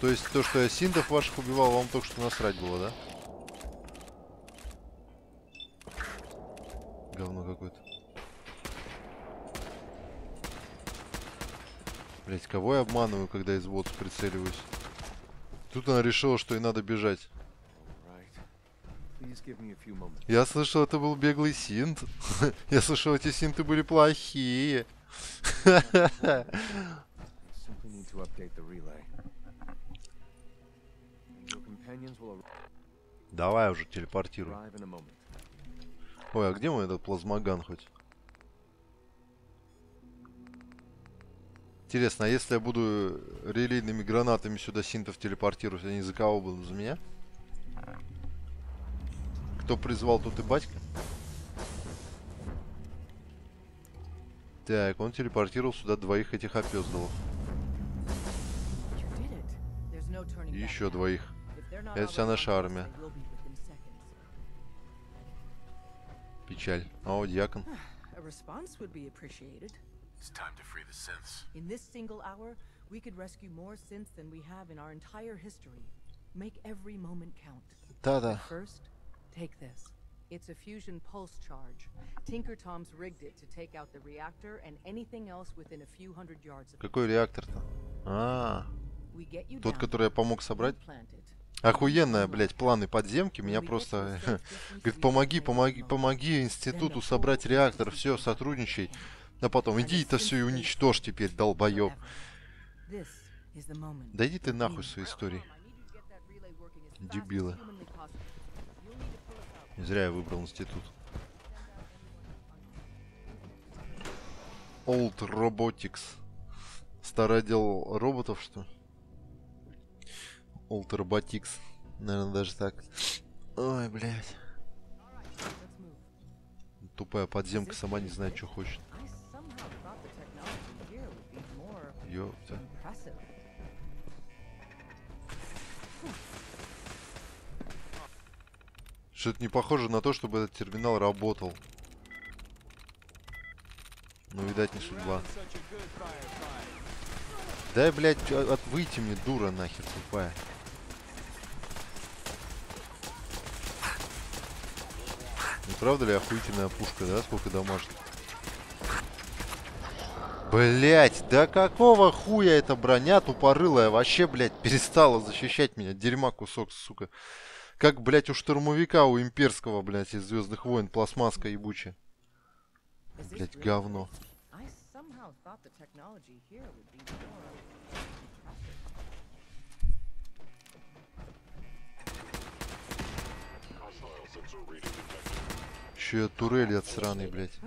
То есть то, что я синтов ваших убивал, вам только что насрать было, да? Говно какое-то. Блять, кого я обманываю, когда из ВОДС прицеливаюсь? Тут она решила, что и надо бежать. Я слышал, это был беглый синт. [laughs] Я слышал, эти синты были плохие. Давай уже телепортируй. Ой, а где мой этот плазмоган хоть? Интересно, а если я буду релейными гранатами сюда синтов телепортировать, они за кого будут? За меня? Кто призвал, тот и батька? Так, он телепортировал сюда двоих этих опездалов. И back еще двоих. Это вся наша армия. Печаль. О, дьякон. A response would be appreciated. It's time to free the synths. In this single hour, we could rescue more synths than we have in our entire history. Make every moment count. Да-да. First, take this. It's a fusion pulse charge. Tinker Tom's rigged it to take out the reactor and anything else within a few hundred yards of. Какой реактор-то? А, тот, который я помог собрать? Охуенная, блядь, планы подземки. Меня просто... [laughs] Говорит, помоги, помоги, помоги институту собрать реактор. Все, сотрудничай. А потом, иди это все и уничтожь теперь, долбоеб. Да иди ты нахуй своей историей. Дебилы. Не зря я выбрал институт. Old Robotics. Старый отдел роботов, что? Old Robotics. Наверное, даже так. Ой, блядь. Тупая подземка сама не знает, что хочет. I Что-то не похоже на то, чтобы этот терминал работал. Ну, видать, не судьба. Дай, блядь, от выйти мне, дура нахер тупая. Не правда ли охуительная пушка, да? Сколько дамажит? Блять, да какого хуя эта броня тупорылая вообще, блядь, перестала защищать меня. Дерьма кусок, сука. Как, блядь, у штурмовика, у имперского, блядь, из Звездных войн, пластмасска ебучая. Блядь, говно. Еще и турели от сраной, блядь.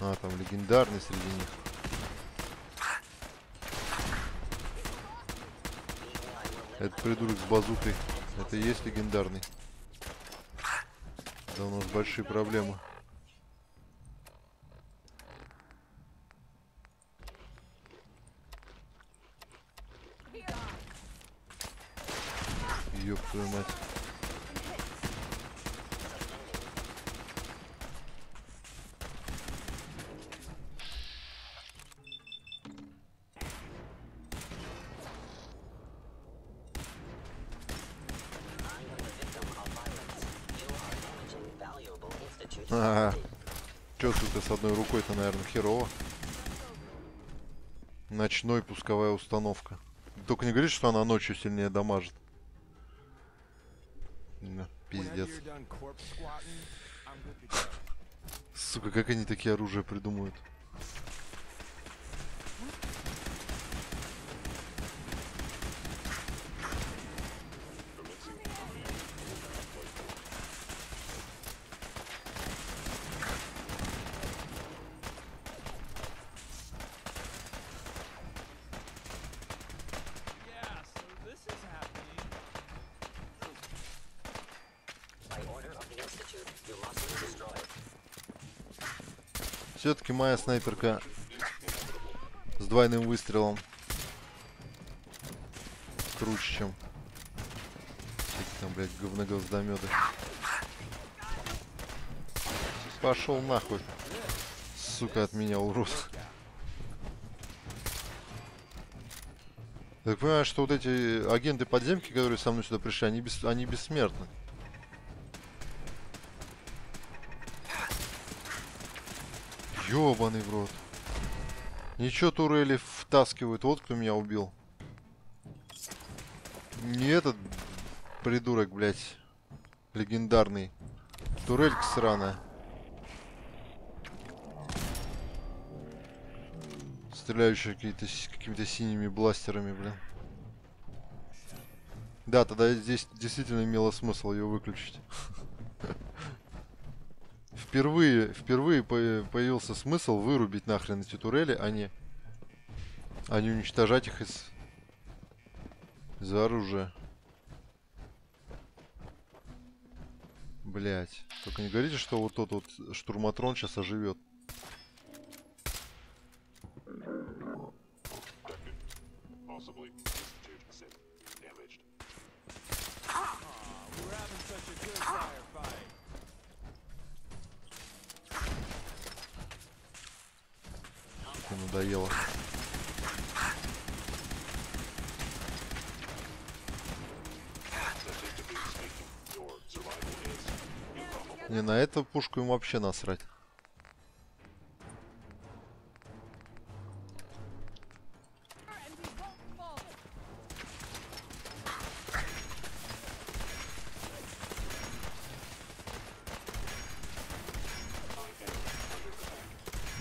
А, там легендарный среди них. Этот придурок с базукой. Это и есть легендарный. Да у нас большие проблемы. Ёб твою мать. С одной рукой-то, наверное, херово. Ночной пусковая установка. Только не говорит, что она ночью сильнее дамажит. Да, пиздец. Сука, как они такие оружия придумывают? Yeah, so this is happening. Моя снайперка с двойным выстрелом круче, чем всякие там, блядь, говногвоздометы. Пошел нахуй. Сука, от меня урод. Так понимаешь, что вот эти агенты подземки, которые со мной сюда пришли, они, бес... они бессмертны. Ёбаный в рот. Ничего турели втаскивают. Вот кто меня убил. Не этот придурок, блядь. Легендарный. Турелька сраная. Стреляющая какие-то какими-то синими бластерами, блин. Да, тогда здесь действительно имело смысл ее выключить. [laughs] Впервые, впервые по- появился смысл вырубить нахрен эти турели, а не, а не уничтожать их из, из оружия. Блять. Только не говорите, что вот тот вот штурматрон сейчас оживет. Possibly Institute Sim damaged. We're having such a good firefight. Мне надоело. Не, на эту пушку им вообще насрать.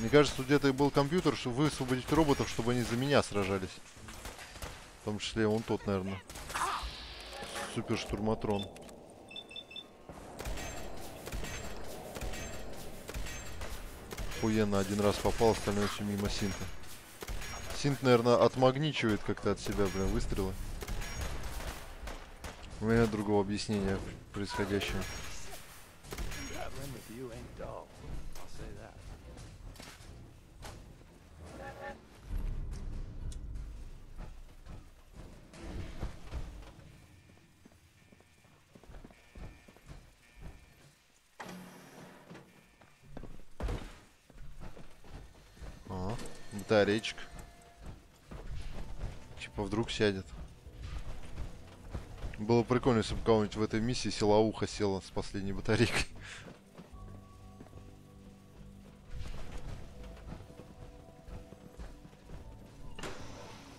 Мне кажется, где-то и был компьютер, чтобы высвободить роботов, чтобы они за меня сражались. В том числе он тот, наверное. Супер штурматрон. Охуенно, один раз попал, остальное все мимо синта. Синт, наверное, отмагничивает как-то от себя, блин, выстрелы. У меня другого объяснения происходящего. Батареечка. Типа вдруг сядет. Было прикольно, если бы кого-нибудь в этой миссии силауха села с последней батарейкой.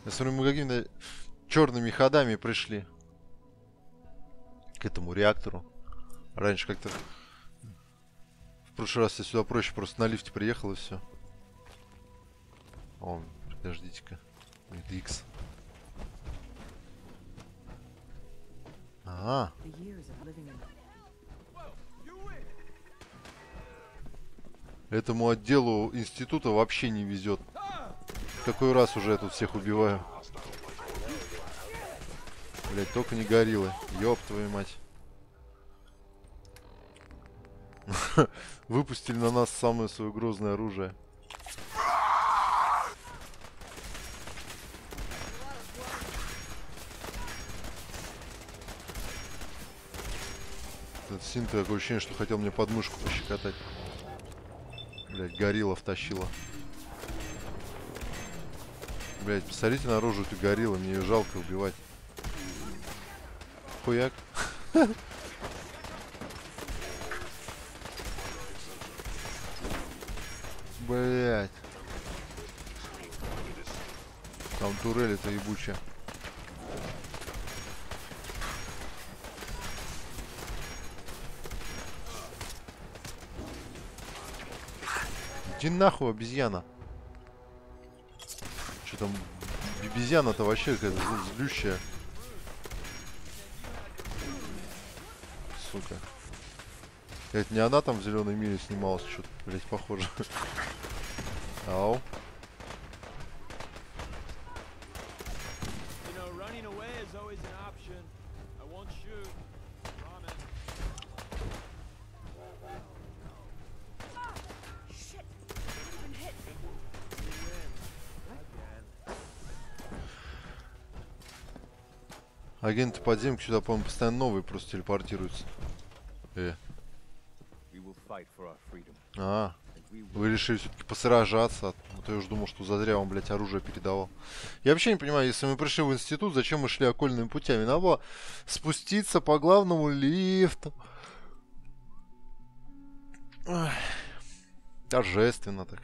Я смотрю, мы какими-то черными ходами пришли к этому реактору. Раньше как-то... В прошлый раз я сюда проще просто на лифте приехал и все. О, подождите-ка. X. А, of living in этому отделу института вообще не везет. Какой раз уже я тут всех убиваю. Блять, только не гориллы. Ёб твою мать. [laughs] Выпустили на нас самое свое грозное оружие. Синт такое ощущение, что хотел мне подмышку пощекотать. Блять, горилла втащила. Блять, посмотрите на рожу этой гориллы, мне ее жалко убивать. Хуяк. [laughs] Блять. Там турель-то ебучая. Иди нахуй, обезьяна. Что там? Обезьяна-то вообще какая-то зл- злющая. Сука. Это не она там в зеленой мире снималась, что-то, блять, похоже. [laughs] Ау. Агенты подземки сюда, по-моему, постоянно новые просто телепортируются. Э. А, вы решили все-таки посражаться. А то я уже думал, что зазря вам, блядь, оружие передавал. Я вообще не понимаю, если мы пришли в институт, зачем мы шли окольными путями? Надо было спуститься по главному лифту. Торжественно так.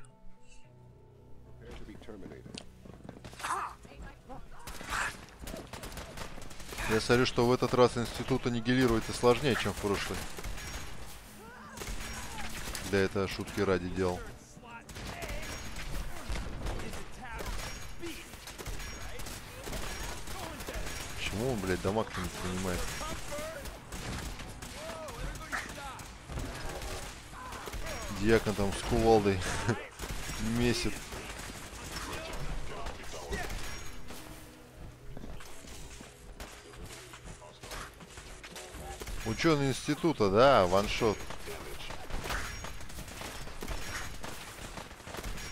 Я смотрю, что в этот раз институт аннигилируется сложнее, чем в прошлый. Да это шутки ради делал. Почему он, блядь, дамаг-то не принимает? Дьякон там с кувалдой [laughs] месяц. Ученый института, да, ваншот.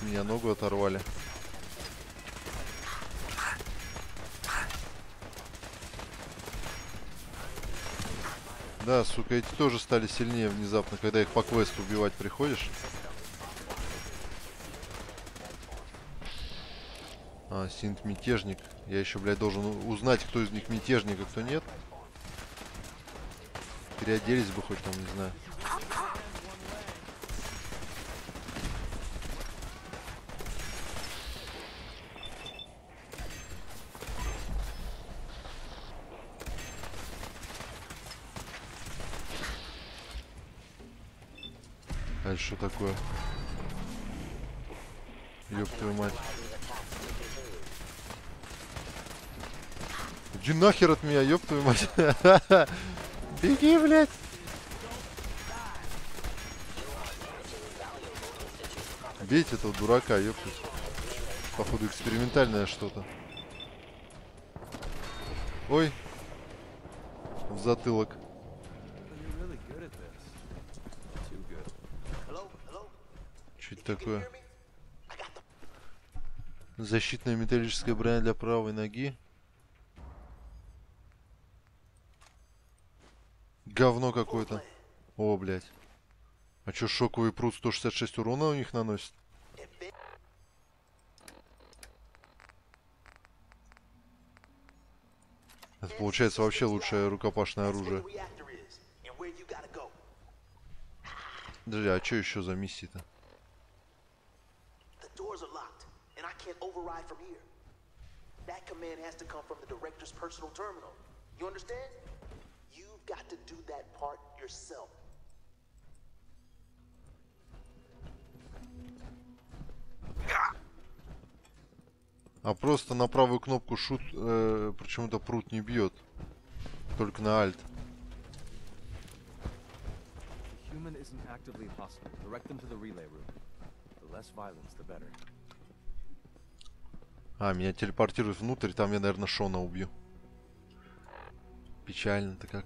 Меня ногу оторвали. Да, сука, эти тоже стали сильнее внезапно, когда их по квесту убивать приходишь. А, синт мятежник. Я еще, блядь, должен узнать, кто из них мятежник, а кто нет. Переоделись бы хоть там, не знаю. А что такое? Ёб твою мать. Иди нахер от меня, ёб твою мать. [laughs] Беги, блядь. Бейте этого дурака, ёптать. Походу экспериментальное что-то. Ой. В затылок. Это такое? Защитная металлическая броня для правой ноги. Говно какое-то. О, блядь. А чё, шоковый пруд 166 урона у них наносит? Это получается вообще лучшее рукопашное оружие. Подожди, а что еще за миссии-то? That command has to come from the director's personal terminal. You understand? You've got to do that part yourself. А просто на правую кнопку шут э, почему-то прут не бьет. Только на альт. The human isn't actively hostile. Direct them to the relay room. The less violence, the better. А, меня телепортируют внутрь, там я, наверное, Шона убью. Печально-то как.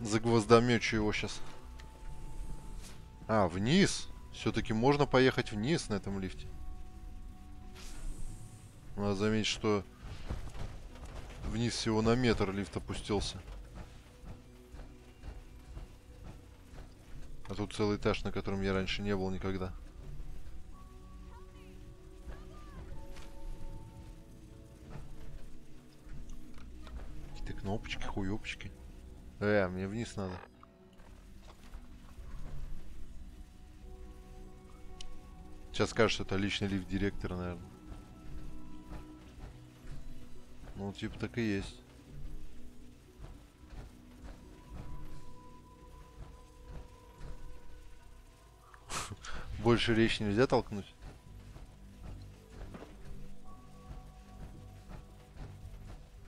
Загвоздомечу его сейчас. А, вниз. Все-таки можно поехать вниз на этом лифте. Надо заметить, что вниз всего на метр лифт опустился. А тут целый этаж, на котором я раньше не был никогда. Какие-то кнопочки, хуёпочки. Э, мне вниз надо. Сейчас скажешь, это личный лифт директора, наверное. Ну, типа, так и есть. [laughs] Больше речь нельзя толкнуть?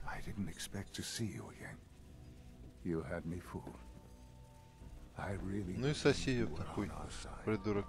I didn't expect to see you ну и соси ее our side. придурок.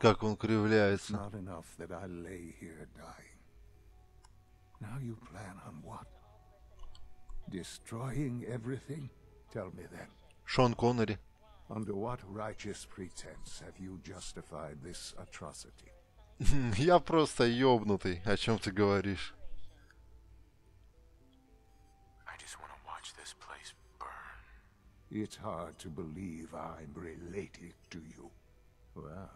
Как он кривляется. not enough that I lay here dying. Now you plan on what? Destroying everything? Tell me then. Шон Коннери. Under what righteous pretense have you justified this atrocity? Я просто ёбнутый. О чем ты говоришь? It's hard to believe I'm related to you. Well,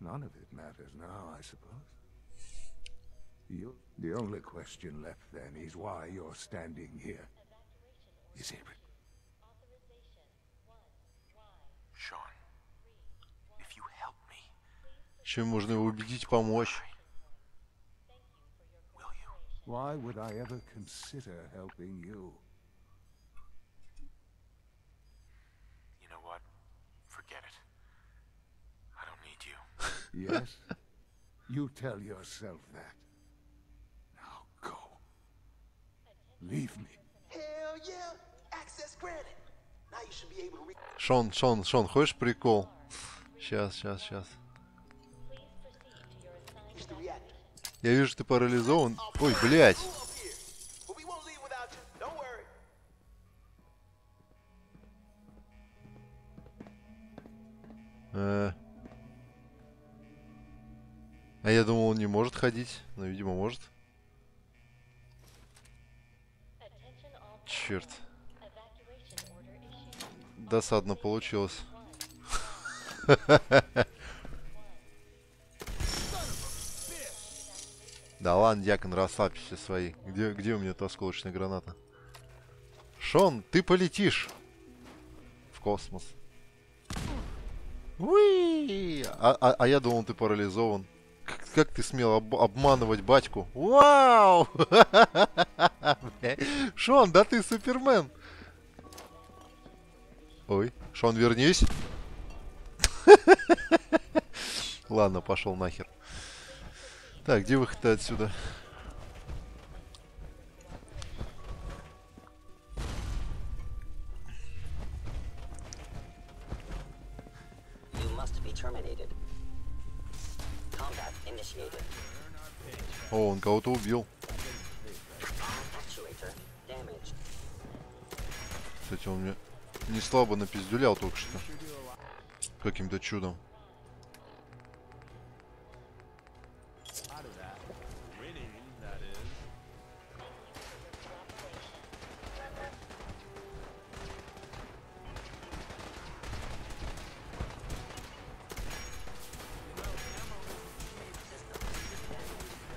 none of it matters now, I suppose. You, the only question left then is why you're standing here. Is it Sean, if you help me, Чем можно его убедить, помочь? Why would I ever consider helping you? Yes? you tell yourself that. Now go. Leave me. Hell yeah! Access granted. Now you should be able to. Шон, Шон, Шон, хочешь прикол? Сейчас, сейчас, сейчас. Я вижу, ты парализован. Ой, блядь. Worry. Э. А я думал, он не может ходить. Но, видимо, может. Черт. Досадно получилось. [laughs] Да ладно, Дьякон, расслабься свои. Где, где у меня эта осколочная граната? Шон, ты полетишь в космос. Уи! А, а- а я думал, ты парализован. Как, ты смел об- обманывать батьку? Вау! [laughs] Шон, да ты супермен! Ой, Шон, вернись. [laughs] Ладно, пошел нахер. Так, где выход отсюда? О, он кого-то убил. Кстати, он мне не слабо напиздюлял только что. Каким-то чудом.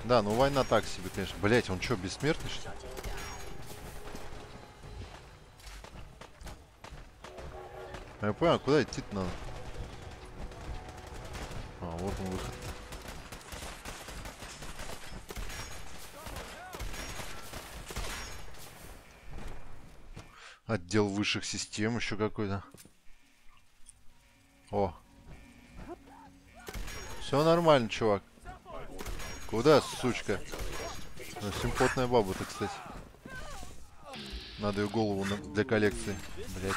Да, ну война так себе, конечно. Блять, он что, бессмертный что ли? А Я понял, куда идти-то надо? А, вот он выход. Отдел высших систем еще какой-то. О. Все нормально, чувак. Куда, сучка? Симпотная баба-то, кстати. Надо ее голову на- для коллекции. Блять.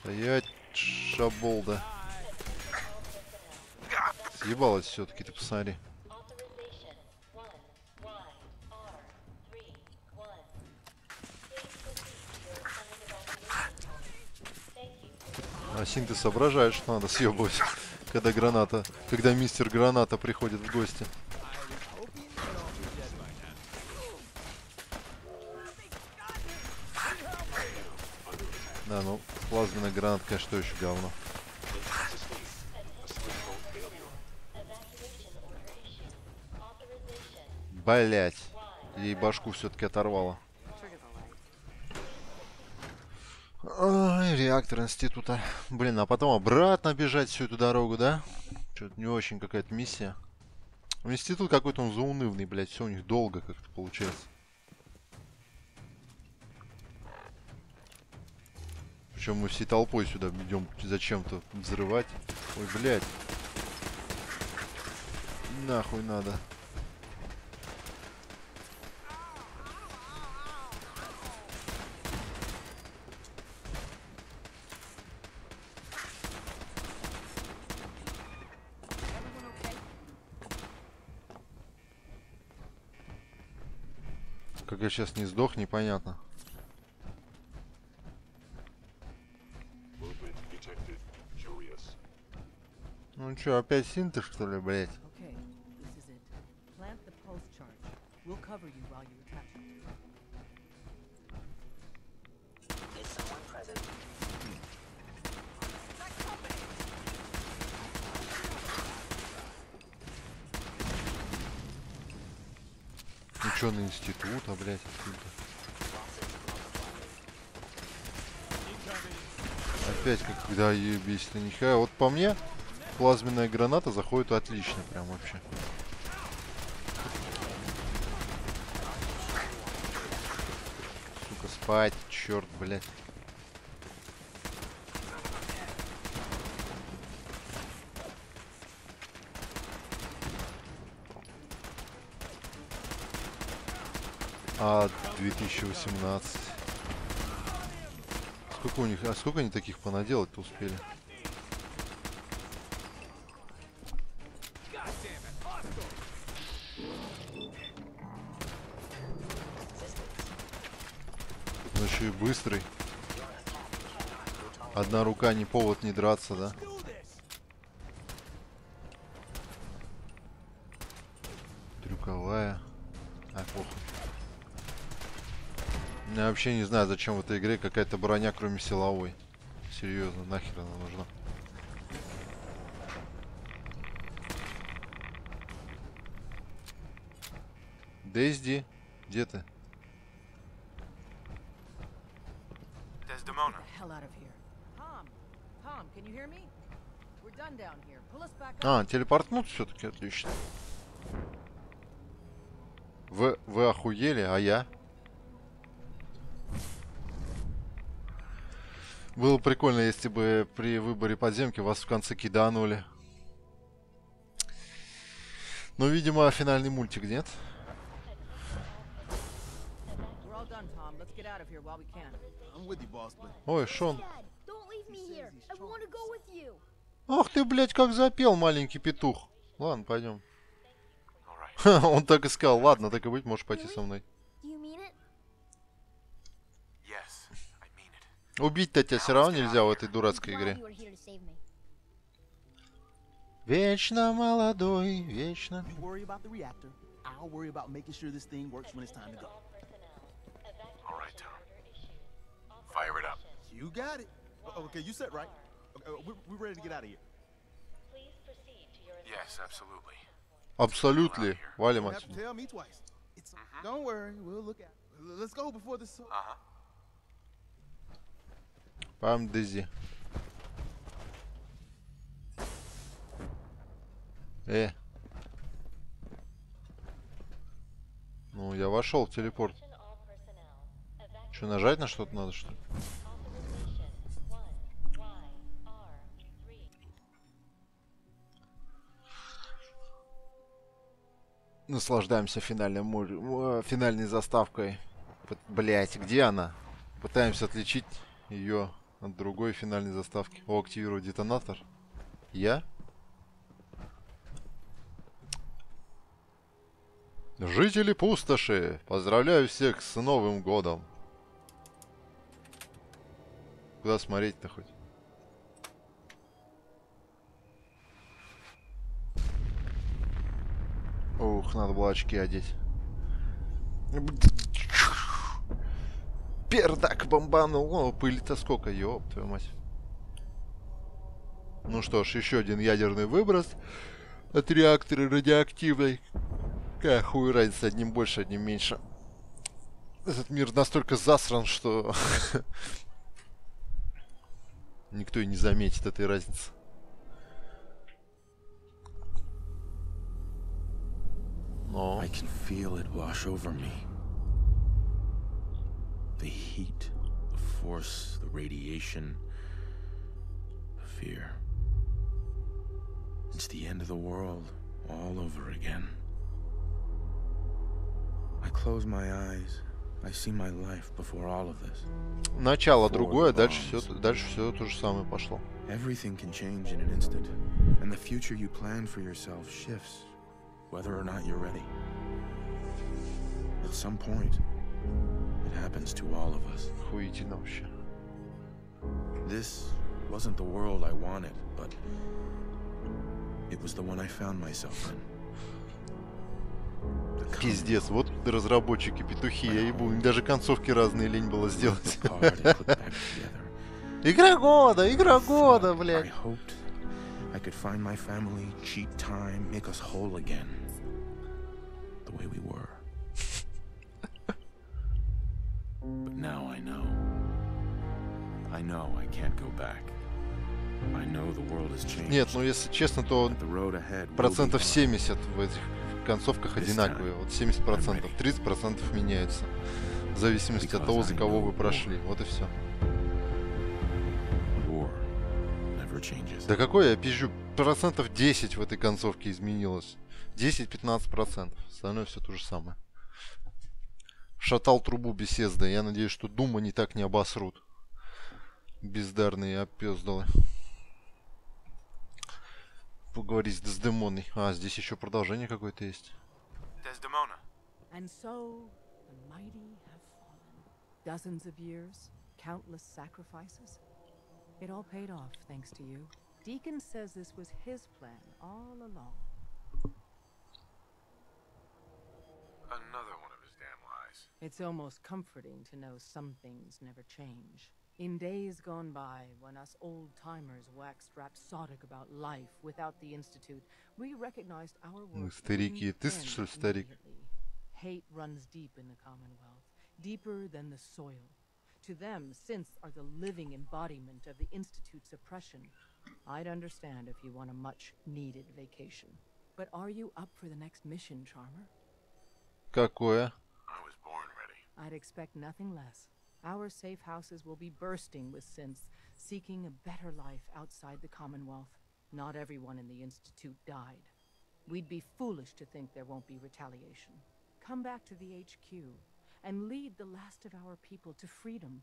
Стоять, шаболда. Съебалась все-таки, ты посмотри. А Синты соображает, что надо съебывать, когда граната, когда мистер Граната приходит в гости. Да, ну, плазменная граната, конечно, что еще говно. Блять. Ей башку все-таки оторвало. Ой, реактор института. Блин, а потом обратно бежать всю эту дорогу, да? Что-то не очень какая-то миссия. Институт какой-то он заунывный, блядь. Все у них долго как-то получается. Причем мы всей толпой сюда идем зачем-то взрывать. Ой, блядь. Нахуй надо. Как я сейчас не сдох, непонятно. Ну чё, опять синты, что ли, блядь? Okay, Ну чё, на институт, а, блядь, откуда? Опять, как когда бесит нихера. Вот по мне, плазменная граната заходит отлично, прям вообще. Сука, спать, черт, блядь. А, 2018. Сколько у них, а сколько они таких понаделать-то успели? Он еще и быстрый. Одна рука не повод не драться, да? Я вообще не знаю, зачем в этой игре какая-то броня, кроме силовой. Серьезно, нахер она нужна. Дейзди, где ты? Desdemona. А, телепортнут все-таки, отлично. Вы, вы охуели, а я? Было прикольно, если бы при выборе подземки вас в конце киданули. Но, видимо, финальный мультик нет. Ой, Шон. Ах ты, блядь, как запел маленький петух. Ладно, пойдем. [laughs] Он так и сказал. Ладно, так и быть, можешь пойти со мной. Do you mean it? Yes, I mean it. Убить-то тебя все равно нельзя в этой дурацкой игре. Вечно молодой, вечно. Fire it up. You got it. Oh, okay, you said right. Uh, we're, we're ready to get out of here. Yes, absolutely. Абсолютно. Валим отсюда. tell me twice. It's don't worry, we'll look at. L- Let's go before this. Uh-huh. Пам Дези. Э. Ну, я вошел в телепорт. Что, нажать на что-то надо, что ли? Наслаждаемся финальным, мор- э, финальной заставкой. Блять, где она? Пытаемся отличить ее от другой финальной заставки. О, активирую детонатор. Я? Жители пустоши, поздравляю всех с Новым Годом. Куда смотреть-то хоть? Ух, надо было очки одеть. Пердак бомбанул. О, пыли-то сколько, ёб твою мать. Ну что ж, еще один ядерный выброс от реактора радиоактивной. Какая хуй разница, одним больше, одним меньше. Этот мир настолько засран, что [laughs] никто и не заметит этой разницы. Но... I can feel it wash over me. The heat, the force, the radiation, the fear. It's the end of the world all over again. I close my eyes. I see my life before all of this. Начало другое, дальше все, дальше все то же самое пошло. Everything can change in an instant, and the future you plan for yourself shifts, whether or not you're ready. At some point, it happens to all of us. Охуительно вообще. This wasn't the world I wanted, but it was the one I found myself in. Пиздец, вот разработчики петухи, я ебу, им даже концовки разные лень было сделать. [laughs] Игра года, игра года, блядь. I could find my family, cheat time, make us whole again. The way we were. But now I know. I know I can't go back. I know the world has changed. Нет, ну если честно, то процентов 70 в этих концовках одинаковые. Вот 70%, 30% меняются. В зависимости от того, за кого вы прошли. Вот и все. Да какой я пизжу? Процентов 10 в этой концовке изменилось. 10-15%. Остальное все то же самое. Шатал трубу беседы. Я надеюсь, что Дума не так не обосрут. Бездарные опездалы. Поговорить с Дездемоной. А, здесь еще продолжение какое-то есть. Desdemona. And so the mighty have fallen. Dozens of years, countless sacrifices. It all paid off thanks to you. Deacon says this was his plan all along. Another one It's almost comforting to know some things never change. In days gone by, when us old-timers waxed rhapsodic about life without the Institute, we recognized our Мы work старики. Ты что ли старик? Hate runs deep in the Commonwealth, deeper than the soil. To them, synths are the living embodiment of the Institute's oppression. I'd understand if you want a much-needed vacation. But are you up for the next mission, Charmer? Какое? I'd expect nothing less. Our safe houses will be bursting with synths, seeking a better life outside the Commonwealth. Not everyone in the Institute died. We'd be foolish to think there won't be retaliation. Come back to the HQ and lead the last of our people to freedom.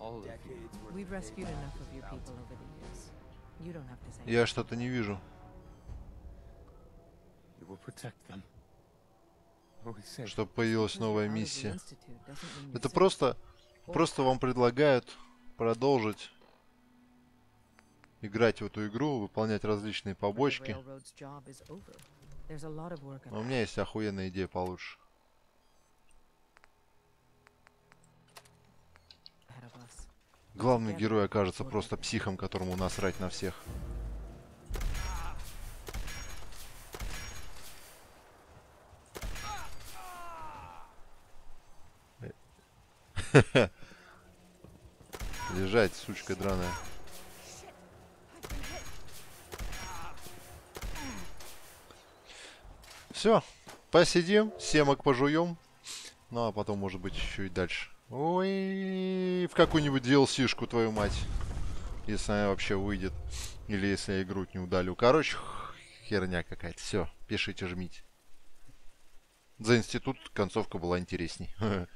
All of you. We've rescued enough of your people over the years. You don't have to say Я что-то не вижу. You will protect them. Чтобы появилась новая миссия. Это просто, просто вам предлагают продолжить играть в эту игру, выполнять различные побочки. Но у меня есть охуенная идея получше. Главный герой окажется просто психом, которому насрать на всех. Лежать, сучка драная. Все, посидим, семок пожуем. Ну а потом, может быть, еще и дальше. Ой, в какую-нибудь DLC-шку, твою мать. Если она вообще выйдет. Или если я игру не удалю. Короче, херня какая-то. Все, пишите, жмите. За институт концовка была интересней. [laughs]